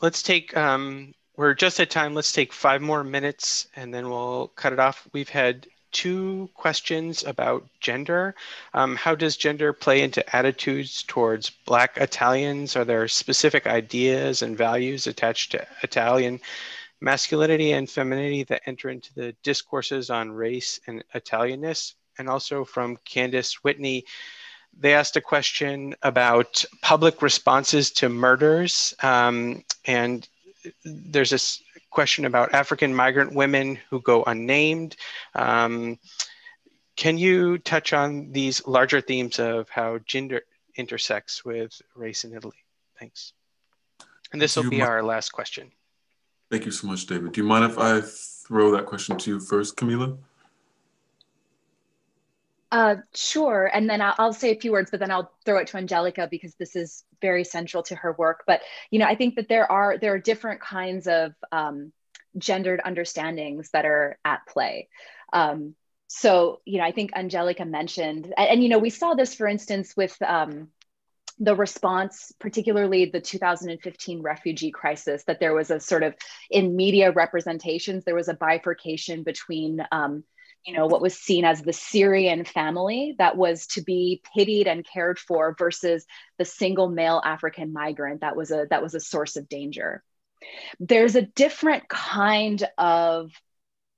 Let's take, um, we're just at time. Let's take five more minutes and then we'll cut it off. We've had two questions about gender. Um, how does gender play into attitudes towards Black Italians? Are there specific ideas and values attached to Italian masculinity and femininity that enter into the discourses on race and Italianness? And also from Candice Whitney. They asked a question about public responses to murders. Um, and there's this question about African migrant women who go unnamed. Um, can you touch on these larger themes of how gender intersects with race in Italy? Thanks. And this will be our last question. Thank you so much, David. Do you mind if I throw that question to you first, Camilla? Uh, sure. And then I'll, I'll, say a few words, but then I'll throw it to Angelica because this is very central to her work. But you know, I think that there are there are different kinds of um, gendered understandings that are at play. Um, so you know, I think Angelica mentioned, and, and, you know, we saw this, for instance, with um, the response, particularly the 2015 refugee crisis, that there was a sort of in media representations, there was a bifurcation between um, you know what was seen as the syrian family that was to be pitied and cared for versus the single male african migrant that was a that was a source of danger. There's a different kind of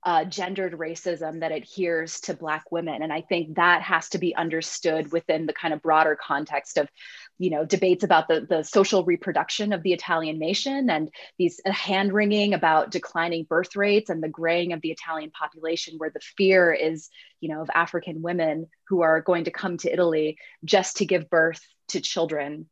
uh, gendered racism that adheres to Black women. And I think that has to be understood within the kind of broader context of, you know, debates about the, the social reproduction of the Italian nation and these uh, hand wringing about declining birth rates and the graying of the Italian population, where the fear is, you know, of African women who are going to come to Italy just to give birth to children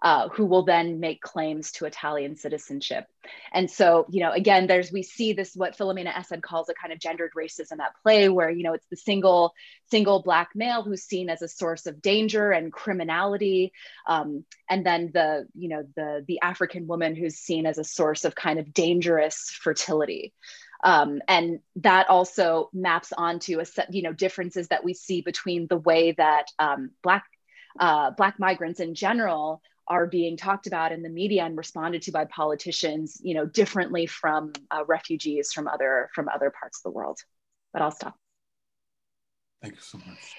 uh, who will then make claims to Italian citizenship. And so, you know, again, there's we see this what Philomena Essed calls a kind of gendered racism at play, where you know it's the single single black male who's seen as a source of danger and criminality, um, and then the you know the the African woman who's seen as a source of kind of dangerous fertility. Um, and that also maps onto a set, you know, differences that we see between the way that um, black uh, black migrants in general are being talked about in the media and responded to by politicians, you know, differently from uh, refugees from other from other parts of the world. But I'll stop. Thank you so much.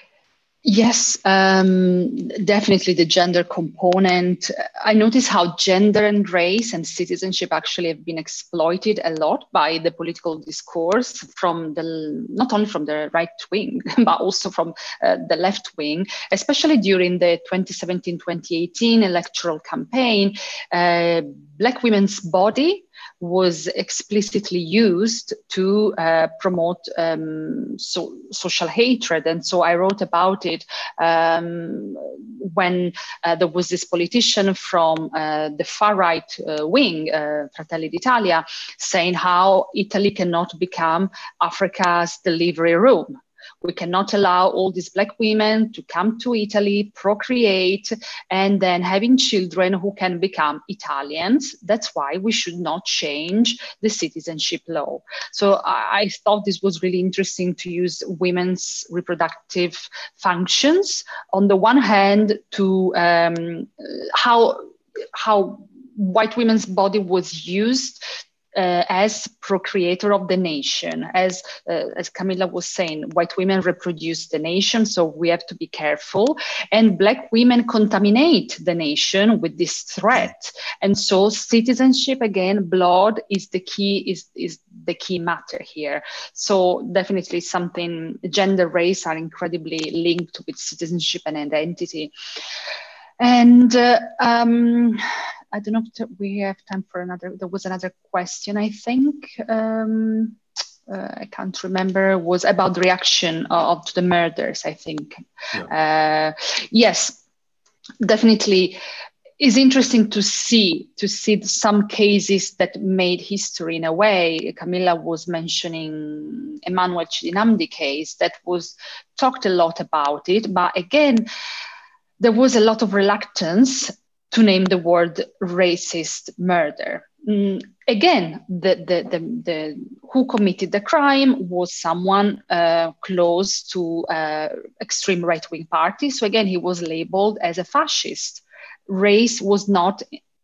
Yes, um, definitely the gender component. I notice how gender and race and citizenship actually have been exploited a lot by the political discourse from the not only from the right wing but also from uh, the left wing, especially during the 2017-2018 electoral campaign. Uh, black women's body was explicitly used to uh, promote um, so, social hatred. And so I wrote about it um, when uh, there was this politician from uh, the far right uh, wing, uh, Fratelli d'Italia, saying how Italy cannot become Africa's delivery room. We cannot allow all these Black women to come to Italy, procreate, and then having children who can become Italians. That's why we should not change the citizenship law. So I, thought this was really interesting to use women's reproductive functions on the one hand to um, how how white women's body was used uh, as procreator of the nation. As uh, as Camilla was saying, white women reproduce the nation, so we have to be careful. And black women contaminate the nation with this threat. And so citizenship again, blood is the key is is the key matter here. So definitely something gender, race are incredibly linked with citizenship and identity. And uh, um, I don't know if we have time for another. There was another question, I think. Um, uh, I can't remember. Was about the reaction of, of the murders. I think. Yeah. Uh, yes, definitely. Is interesting to see to see some cases that made history in a way. Camilla was mentioning Emmanuel Chidi Namdi case that was talked a lot about it, but again, there was a lot of reluctance to name the word racist murder. Mm, again, the, the, the, the, who committed the crime was someone uh, close to uh, extreme right wing party. So again, he was labeled as a fascist. Race was not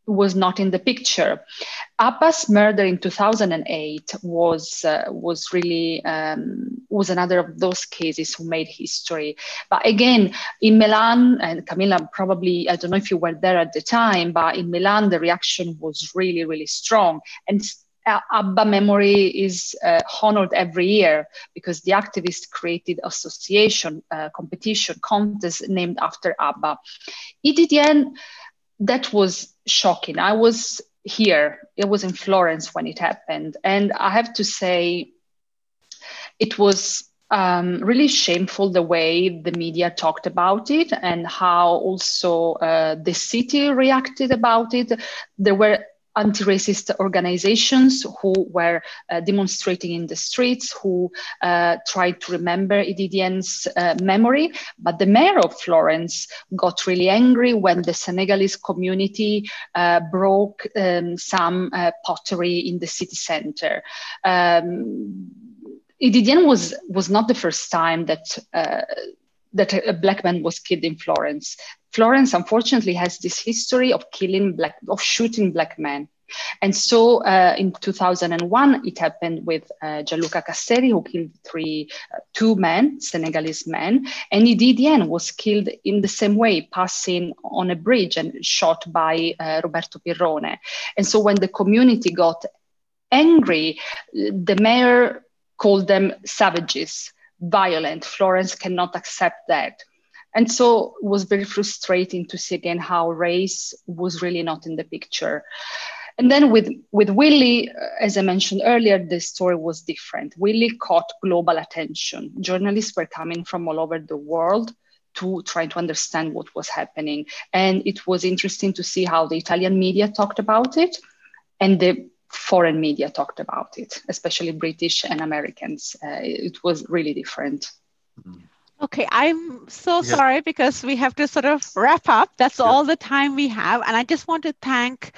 was not in the picture. Abba's murder in 2008 was uh, was really um, was another of those cases who made history. But again, in Milan, and Camilla probably I don't know if you were there at the time, but in Milan the reaction was really really strong and. Abba memory is uh, honored every year because the activists created association, uh, competition, contest named after Abba. Idy Diene, that was shocking. I was here, it was in Florence when it happened. And I have to say, it was um, really shameful the way the media talked about it and how also uh, the city reacted about it. There were anti-racist organizations who were uh, demonstrating in the streets, who uh, tried to remember Idy Diene's uh, memory. But the mayor of Florence got really angry when the Senegalese community uh, broke um, some uh, pottery in the city center. Um, Idy Diene was was not the first time that uh, that a black man was killed in Florence. Florence, unfortunately, has this history of killing black, of shooting black men And so uh, in 2001, it happened with uh, Gianluca Casseri, who killed three, uh, two men, Senegalese men, and Idy Diene was killed in the same way, passing on a bridge and shot by uh, Roberto Pirrone. And so when the community got angry, the mayor called them savages, violent. Florence cannot accept that. And so it was very frustrating to see again how race was really not in the picture. And then with, with Willy, as I mentioned earlier, the story was different. Willy caught global attention. Journalists were coming from all over the world to try to understand what was happening. And it was interesting to see how the Italian media talked about it and the foreign media talked about it, especially British and Americans. Uh, it was really different. Okay, I'm so yeah. sorry because we have to sort of wrap up. That's yeah. all the time we have. And I just want to thank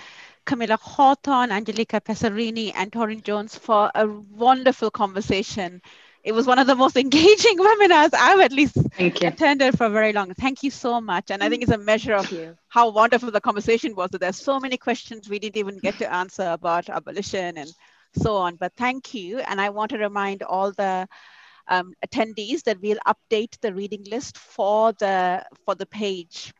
Camilla Hawthorne, Angelica Pesarini, and Torin Jones for a wonderful conversation. It was one of the most engaging webinars I've at least attended for very long. Thank you so much. And I think it's a measure of how wonderful the conversation was. That there's so many questions we didn't even get to answer about abolition and so on. But thank you. And I want to remind all the um, attendees that we'll update the reading list for the for the page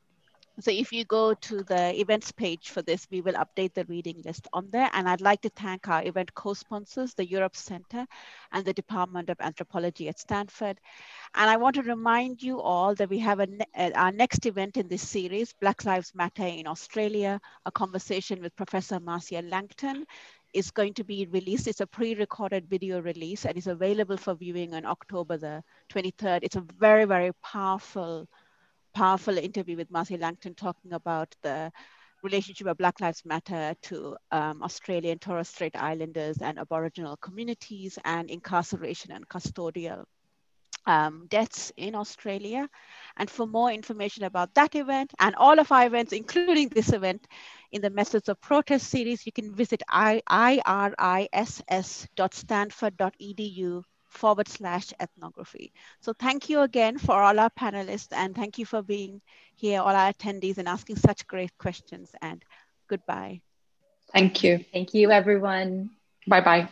so if you go to the events page for this, we will update the reading list on there. And I'd like to thank our event co-sponsors, the Europe Center and the Department of Anthropology at Stanford. And I want to remind you all that we have a, uh, our next event in this series, Black Lives Matter in Australia, a conversation with Professor Marcia Langton is going to be released. It's a pre-recorded video release and is available for viewing on October the 23rd. It's a very, very powerful powerful interview with Marcia Langton talking about the relationship of Black Lives Matter to um, Australian Torres Strait Islanders and Aboriginal communities and incarceration and custodial um, deaths in Australia. And for more information about that event and all of our events, including this event in the Methods of Protest series, you can visit iriss.stanford.edu forward slash ethnography. So thank you again for all our panelists and thank you for being here, all our attendees and asking such great questions and goodbye. Thank you. Thank you, everyone. Bye-bye.